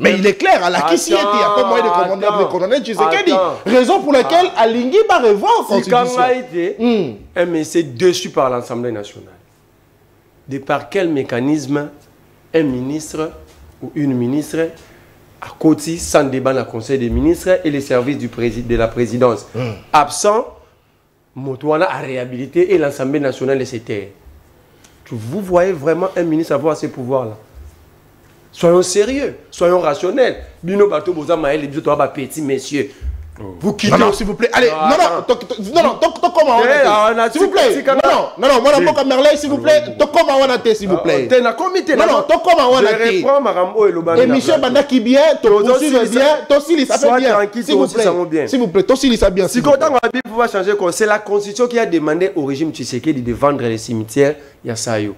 mais il est clair, à la Kissietti, il n'y a pas moyen de commander de condamner Tshisekedi. Raison pour laquelle Alingi va revoir la constitution. Si été mm. un monsieur déçu par l'Assemblée nationale, de par quel mécanisme un ministre ou une ministre à côté sans débat dans le Conseil des ministres et les services du de la présidence? Mm. Absent, Motouana a réhabilité et l'Assemblée nationale de terres. Vous voyez vraiment un ministre avoir ces pouvoirs-là Soyons sérieux, soyons rationnels. Bino Bato Boza Maël, les petit messieurs. Vous quittez. Non, s'il vous plaît. Allez, non, non, non, non, non, comment on S'il vous plaît. Non, non, non, non, moi, la Merlin, s'il vous plaît. Comment on a s'il vous plaît. T'es comité. Non, non, comment on a Je reprends ma rambo et le bandit. Émission Banda qui bien, to poursuivre bien, to s'il ça bien. S'il vous plaît. S'il vous plaît, to s'il ça bien. Si content on va pouvoir changer, c'est la constitution qui a demandé au régime Tshisekedi de vendre les cimetières Yasayo.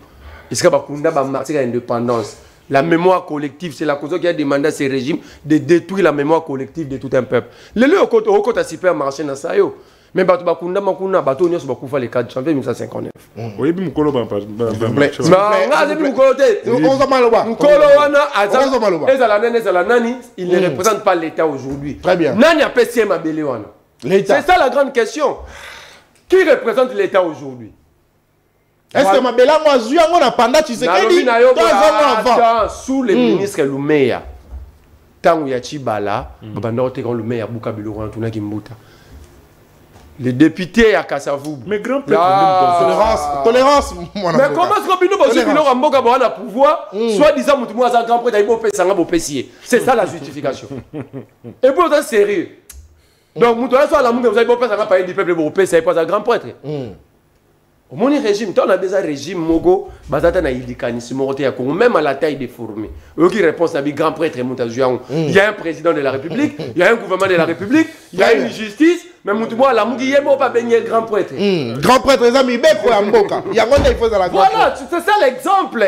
Est-ce que Bakunda va marquer l'indépendance la mémoire collective, c'est la cause qui a demandé à ces régimes de détruire la mémoire collective de tout un peuple. Les lieux au côté supermarché dans ça mais bato bakunda makuna bato nyonso bakufa le 4 janvier 1959 oyebi mokolo ngazebi mokolo te. mokolo wana ezala nani ezala nani il ne représente pas l'état aujourd'hui. Nani apesi ye mabele wana? C'est ça la grande question. Qui représente l'état aujourd'hui? Est-ce yango azwi yango na panda tshisekedi? To azango avant. sous le ministre lumeya. Ntango ya chibala babanda koteka lumeya buka biloko wana tunaki mbuta les députés ya kasavubu mais grand tolérance tolérance mais comment est-ce que bino bozwi biloko ya mboka bawa na pouvoir soit disant motu moko aza grand prêtre ayi bopesanga bopesi ye c'est ça la [LAUGHS] justification. Et puis oza sérieux? Donc moto wana so alamuke ozali bopesanga paye du peuple bopesa ye po aza grand prêtre omoni régime ntango na beza régime moko baza ta na likanisi moko te ya congo même à la taille déformée oyoki réponse na bi grand prêtre moto azwi yango il y a un président de la république [LAUGHS] il y a un gouvernement de la république il y a une justice mais motu moko alamuki ye moko babengi grand prêtre. Grand prêtre eza mibeko ya mboka yango nde ifo ezala voilà c'est ça l'exemple.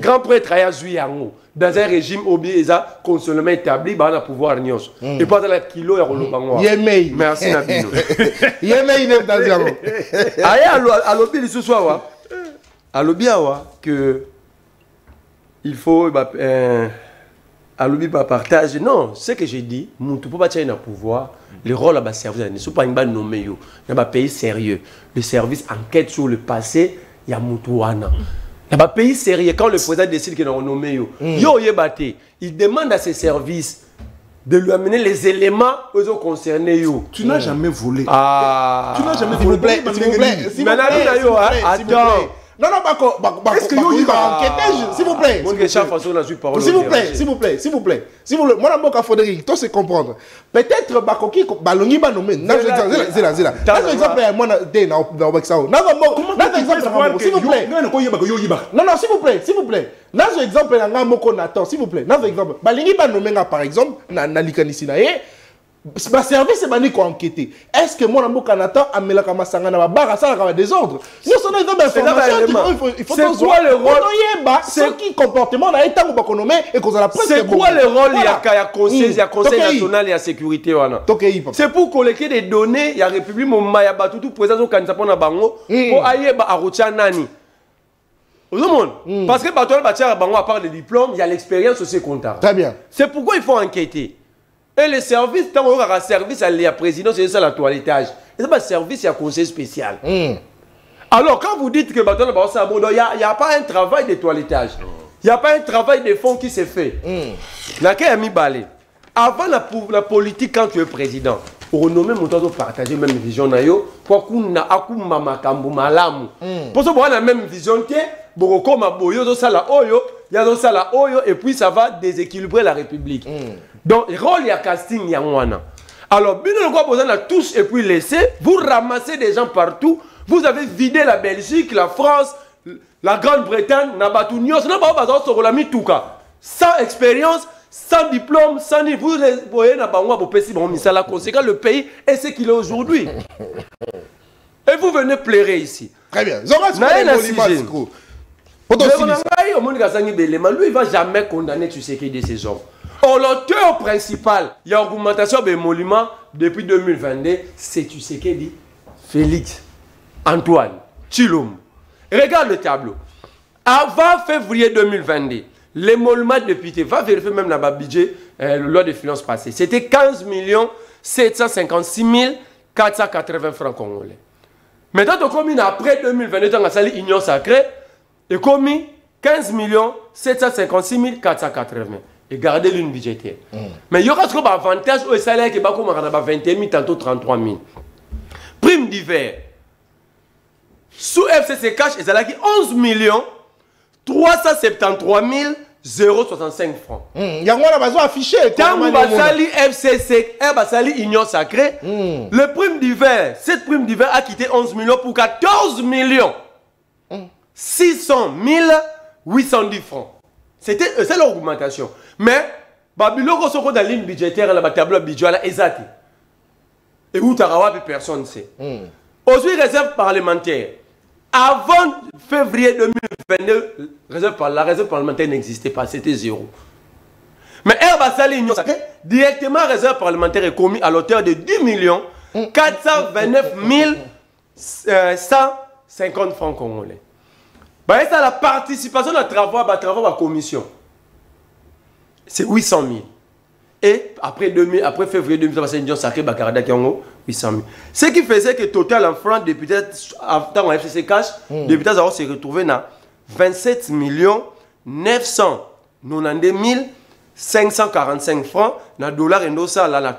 Grand prêtre aya yango. Dans un régime obi eza constitutionnellement établi bana pouvoir nyonso et pas dans la kilo ya koloba ngo yemei. Merci na bino [LAUGHS] yemei ne dans yango [LAUGHS] aya alobi lisusu awa alobi awa que il faut bah, euh, alobi partage non ce que j'ai dit mutu po batia na pouvoir le rôle ba service ne so pas ba nommer yo na ba pays sérieux le service enquête sur le passé ya mutu wana dans un pays sérieux, quand le président décide qu'il a renommé, yo, yo yebate, il demande à ses services de lui amener les éléments aux autres concernés. Yo. Tu n'as jamais volé. Ah. Tu n'as jamais S'il vous plaît, s'il vous plaît. Maintenant, attends. Non, non, Bako, Bako, Est-ce que yo va enquêter, s'il vous plaît? S'il vous plaît, s'il vous plaît, s'il vous plaît, s'il vous plaît. Moi, Mboka Frédéric, toi, c'est comprendre. Peut-être Bako qui balongi ba nommé. Non, zela, zela, zela. Par exemple, moi, dé na na Obexao. Non, non, non, exemple, s'il vous plaît. Non, non, s'il vous plaît, s'il vous plaît. Dans exemple, na moko Nathan, s'il vous plaît. Dans exemple, balingi ba nommé par exemple, na na likanisi na ye. baservice ebandi koenquête est ce que mwana mboka natan amelaka masanga na babara asalaka badésordre nyonso na eza bainformationoyeba soki comportement na ye ntango bakonome ekozala c'est quoi le rôle? Ya conseil ya conseil national ya sécurité wana c'est pour collecter des données ya république moma ya bato tu président azokanisa mpo na bango mpo ayeba akotia nani. Ozomona parce que bato wana batiaka bango à part le diplôme il y a l'expérience aussi comptable. Très bien. C'est pourquoi il faut enquêter et le service, tant qu'on a un service à la présidence, c'est ça la toilettage. Et c'est pas un service, à conseil spécial. Mm. Alors, quand vous dites que il n'y a, y a pas un travail de toilettage. Il n'y a pas un travail de fond qui s'est fait. Mm. A. Avant la, la politique, quand tu es président, okonome moto azopartage même vision na yo po akuna akuma makambo malamu mposo boka na même vision te bokokóma boye ozosala oyo ya azosala oyo et puis ça va déséquilibrer la république donc rôle ya casting yango wana alors bino lokwa boza na touche et puis laisser vous ramassez des gens partout. Vous avez vidé la belgique la france la grande-bretagne na bato nyonso. Na bao baza kosokola mituka. Sans expérience sans diplôme sans ni. Vous voyez na bango bopesi bango misala conséquent le pays est ce qu'il est aujourd'hui. [LAUGHS] Et vous venez pleurer ici. Très bien. Lui il va jamais condamner Tshisekedi de ces hommes l'auteur principal il y a augmentation de émolument depuis 2022 c'est Tshisekedi Félix Antoine Chilom regarde le tableau. Avant février 2022 l'émolument député va vérifier même dans ma budget euh, loi de finances passée c'était 15 756 480 francs congolais. Maintenant, tu commis après 2022, tu as Union sacrée, et commis 15 756 480. Et gardez l'une budgétaire. Mais il y aura ce qu'on avantage au salaire qui est 21 000, tantôt 33 000. Prime d'hiver. Sous FCC Cash, il y a 11 373 065 francs. Hmm, yango wana bazo affiché Tant ekomama na omona. Basali FCC, eh, Basali Union Sacrée, le prime d'hiver, cette prime d'hiver a quitté 11 millions pour 14 millions 600 810 francs. C'était euh, c'est l'augmentation. Mais, on dans la ligne budgétaire, la tableau budget, là, exact. Et où t'as personne ne sait. Aujourd'hui, réserve parlementaire. Avant février 2022, réserve par- la réserve parlementaire n'existait pas, c'était zéro. Mais Herbasali Union Sacrée, directement réserve parlementaire est commis à l'auteur de 10 millions 429 euh, 150 francs congolais. Bah, ça, la participation à travaux, à travaux à commission, c'est 800 000. Et après, 2000, après février 2000, Union Sacrée, Bakarada Kiango, 800 000. Ce qui faisait que total en francs, députés, avant FCC Cash, députés ont se retrouvé dans 27 992 545 francs, na dollar et nos ça, là.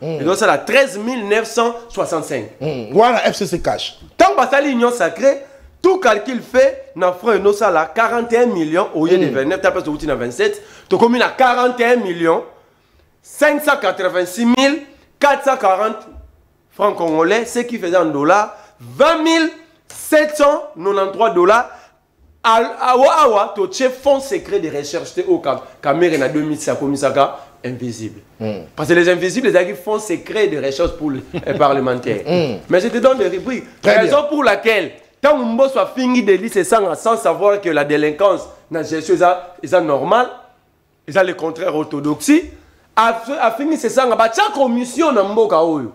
Et nos ça, là, 13 965. Hmm, wana fcc cash Tant que l'union sacrée, tout calcul fait, na franc et nos ça, là, 41 millions, au lieu de 29, t'as pas de 27, tu commis à 41 millions 586 440 francs congolais, ce qui faisait en dollars 20 793 dollars. Awa awa, to chef fonds secret de recherche te au Cameroun en 2000, comme ça, invisible. Parce que les invisibles, les fonds secret de recherche pour les parlementaires. Mais je te donne des rubriques. Raison pour laquelle, tant que Mbo soit fini de lire sans, sans savoir que la délinquance, la gestion, est normale, eza le contraire orthodoxie. Afingi sesanga batia commission na mboka oyo.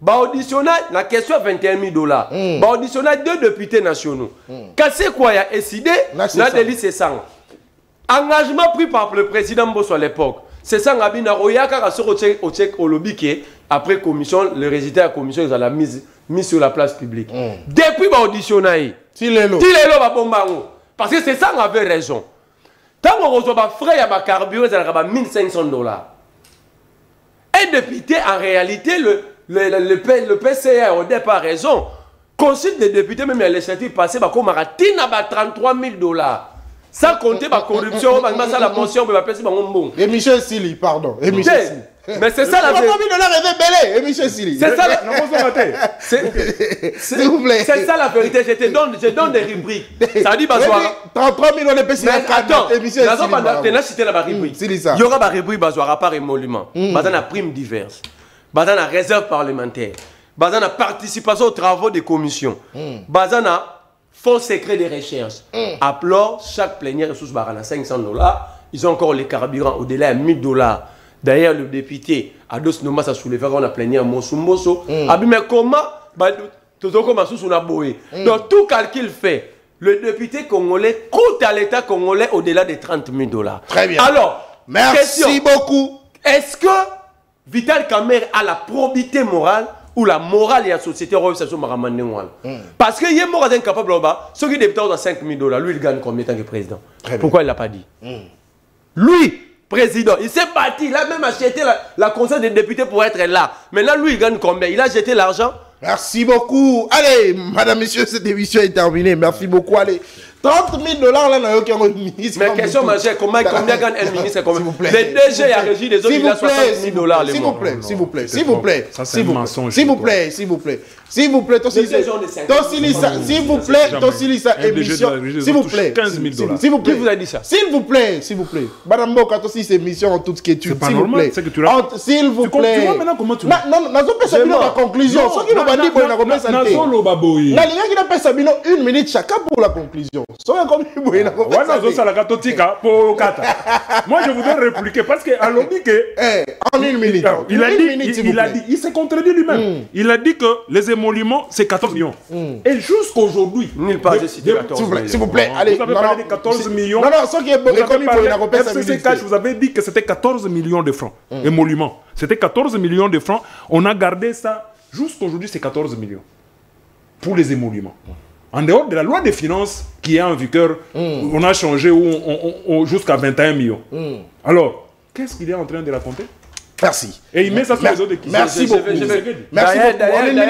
Baauditionna na question ya 21 000 dollars. Baauditionna deux députés nationaux. Kasi ekwaya eside Na deli sesanga engagement pris par le président mboso à l'époque. Sesanga bina oya kaka soki olobi ke après commission le résultat ya commission ezala mise, mise sur la place publique. Depuis baauditionna ye ti lelo. Babomba yango parce que sesanga avait raison ntango okozwa bafrais ya bacarburant ezalaka ba 1500 dollars. Un député en réalité le, le, le, le, le PCA au départ a raison consulte des députés même à l'initiative passée bakomaka ntina ba 33 000 dollars. Sans compter bacorruption oyo bandima asala motion mpe bapesi bango mbongo et michel sili pardon. Et michel sili mais c'est ça la vérité c'est ça la- s'il vous plaît c'est ça la vérité je te donne, je donne des rubriques [LAUGHS] ça dit bazwara 33 000 wana epesi Mais attends, nazo sili banda bravo. tena cité na barubrique. Mm. Il y aura barubrique bazwara par émolument. Baza na prime diverse. Baza na réserve parlementaire. Baza na participation aux travaux des commissions. Baza na fonds secret de recherche. Appelons chaque plénière ressource barana 500 dollars. Ils ont encore les carburants au-delà de 1000 dollars. D'ailleurs, le député Ados Noma a soulevé quand on a plénière Mosumboso. Abi, mais comment? Bah, boye. Donc tout calcul fait, le député congolais coûte à l'État congolais au-delà de 30 000 dollars. Très bien. Alors, merci question, beaucoup est-ce que Vital Kamer a la probité morale ou la morale de la société wana Parce que il est incapable là-bas, ceux qui députés ont 5 000 dollars, lui il gagne combien tant que président? Pourquoi il l'a pas dit? Lui, président. Il s'est battu. Il a même acheté la, la des députés pour être là. Maintenant, lui, il gagne combien? Il a jeté l'argent? Merci beaucoup. Allez, madame, monsieur, cette émission est terminée. Merci beaucoup. Allez, 30 000 dollars là, n'a aucun ministre. Mais question majeure, combien, combien gagne un ministre combien S'il vous plaît. Le DG a régi des autres, il a vous plaît, 60 s'il 000 vous dollars plaît, les s'il vous plaît, s'il vous plaît, s'il vous plaît, Ça, c'est s'il un vous plaît, mensonge s'il vous plaît, s'il vous plaît, s'il vous plaît, Tossilisa, DG, on est 50 Tossilisa, s'il vous plaît, de émission, la régie, s'il vous plaît, 15 000 dollars. s'il vous plaît, Qui vous a dit ça S'il vous plaît, s'il vous plaît, Madame Boka, émission en toute quiétude, C'est pas s'il vous normal, plaît, c'est que tu l'as- Entre- s'il vous Tu com- tu plaît, vois maintenant comment tu- Na- non, nazo pesa bino Vraiment. la conclusion, Non, soki na- lobandi na- boye na- nakopesa te. nazoloba boye. nalingaki napesa bino une minute chacun pour la conclusion soki akomi boye wana nakopesa te. ozosalaka totika mpo okata moi je voudrais répliquer parce que alobi Eh, en une minute il a dit, il, a dit, il s'est contredit lui-même. Il a dit que les émoluments, c'est 14 millions. Et jusqu'aujourd'hui. Nulle part, de- j'ai cité de- 14 S'il vous plaît, millions. s'il vous plaît, allez. Vous avez non, parlé de 14 c'est- millions. Non, non, ce qui est Vous avez reconnu pour parlé- une recompense à FCC. Cash, vous avez dit que c'était 14 millions de francs. Émoluments. C'était 14 millions de francs. On a gardé ça. Jusqu'aujourd'hui, c'est 14 millions. Pour les émoluments. En dehors de la loi des finances qui est en vigueur, on a changé jusqu'à 21 millions. Alors, qu'est-ce qu'il est en train de raconter? Merci. Et il met ça sur les autres équipes. Merci Je- je beaucoup. vais- je vais- Merci beaucoup. En une minute,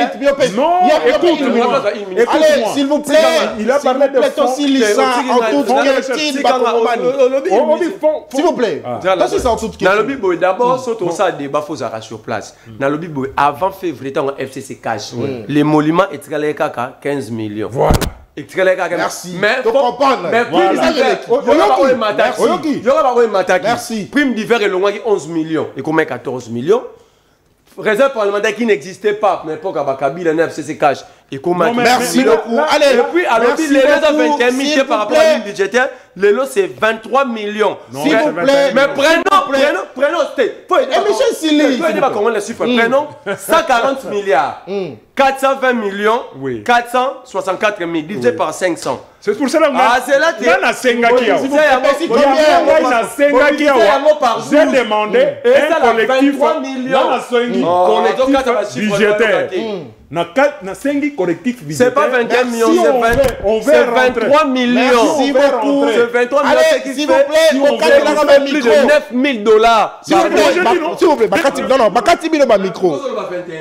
Non, écoute, une non, minute. non, une minute. Allez, s'il vous plaît. Il a s'il parlé vous de plaît, fonds. Tossilisa, Ok, en ok, toute ok, quiétude, Tika, Bakongomani. o- o- olobi- On dit fond- S'il vous plaît. Ah. Tossilisa, en toute nalobi quiétude. boye d'abord soki osala débat fo ozalaka sur place nalobi boye avant février ntango fcc cash l'émolument etikalaki kaka 15 millions Voilà. Merci. mais comprendre. mais prime d'hiver Oyoki. yoka baoyo emataki Merci. prime d'hiver elongwaki 11 millions ekomaki 14 millions réserve parlementaire qui n'existait pas à l'époque à Bakabila na FCC cash Non, mais- Merci mais- beaucoup. là- Allez, et puis, alors, merci les lots. 21 000 S'il par rapport à l'île budgétaire, les lots c'est 23 millions. S'il vous plaît. 21 Mais prenons, prenons, prenons, c'était. Faut aider Eh, monsieur Bakong- Sili, faut s'il aider vous Bakong, les chiffres. Prenons 140 milliards, 420 millions, Oui. 464 000, divisé par 500. C'est pour cela que Ah, c'est là que- nga nasengaki S'il awa combien awa j'ai jour. demandé Et un collectif 23 millions. nga nasengi Oh, donc, quand collectif chiffre, budgétaire C'est pas budgétaire 21 millions, Si c'est on 20 veut- on veut c'est rentrer. 23 millions. Merci on veut beaucoup. rentrer. C'est 23 millions. Allez, s'il vous plaît, si on Bilanga plus de micro. 9 000 dollars. S'il vous plaît, dit s'il vous plaît, Bakati, non, non, Bakati Bino ba micro.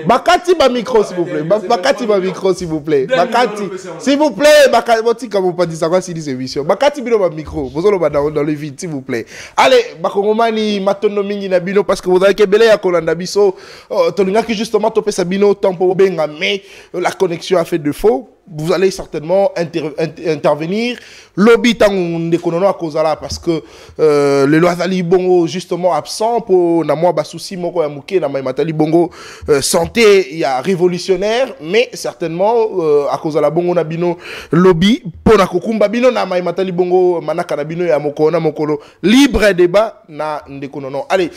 Bakati ba micro, s'il vous plaît. Ba- Bakati ba micro, s'il vous plaît. Bakati, s'il vous plaît, Bakati, comme on peut dire ça, quoi, si dit émission. Bakati Bino ba micro. Vous allez dans, dans le vide, s'il vous plaît. Allez, Bakongomani, matono mingi na bino, parce que vous avez kebele ya kolanda biso. Euh, Tolingaki justement topé sa bino, tempo benga, mais la connexion a fait défaut. Vous allez certainement inter- inter- intervenir. Lobby tango ndekonono à kozala parce que euh, le bongo justement absent pour na moi basusi moko ya muke na matali bongo euh, santé ya révolutionnaire mais certainement euh, à kozala bongo na bino lobby pour na kokumba bino na matali bongo manaka na bino ya mokolo na mokolo libre débat na ndekonono allez.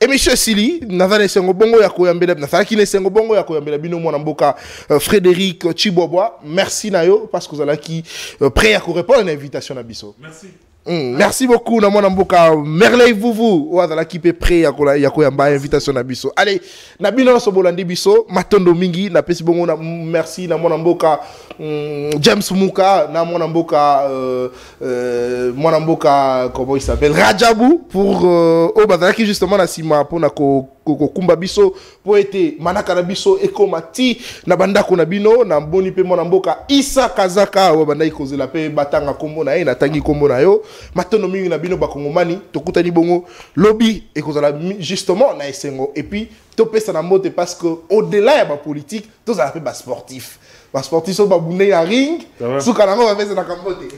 Et monsieur Sili nazana esengo bongo ya koyambela nazalaki na esengo bongo ya koyambela bino mwana mboka euh, Frédéric Chibwabwa merci na yo parce que ozalaki euh, prêt à répondre à l'invitation na biso merci. Mm, merci beaucoup na mwana mboka. Merveille vuvu oyo azalaki mpe prêt ya koyamba invitation na biso allez na bino nyonso bolandi biso matondo mingi napesi bongo na merci na mwana mboka mm, james muka na mwana mboka euh, euh, mwana mboka comment il s'appelle rajabu pour euh, oyo bazalaki justement na nsima mpona ko- kokumba biso mpo ete manaka na biso ekóma ti. Na bandako na bino na mboni mpe mwana mboka isa kazaka oyo bandaki kozela mpe batanga nkombo na ye natangi nkombo na yo. Matondo mingi na bino bakongomani tokutani bongo. Lobi ekozala justement na esengo. Epuis topesa na mbote parce que au-delà ya bapolitique tozala mpe basportif. Basportif so babunde ya ring suka nango bapesaka mbote.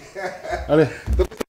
Allez [LAUGHS]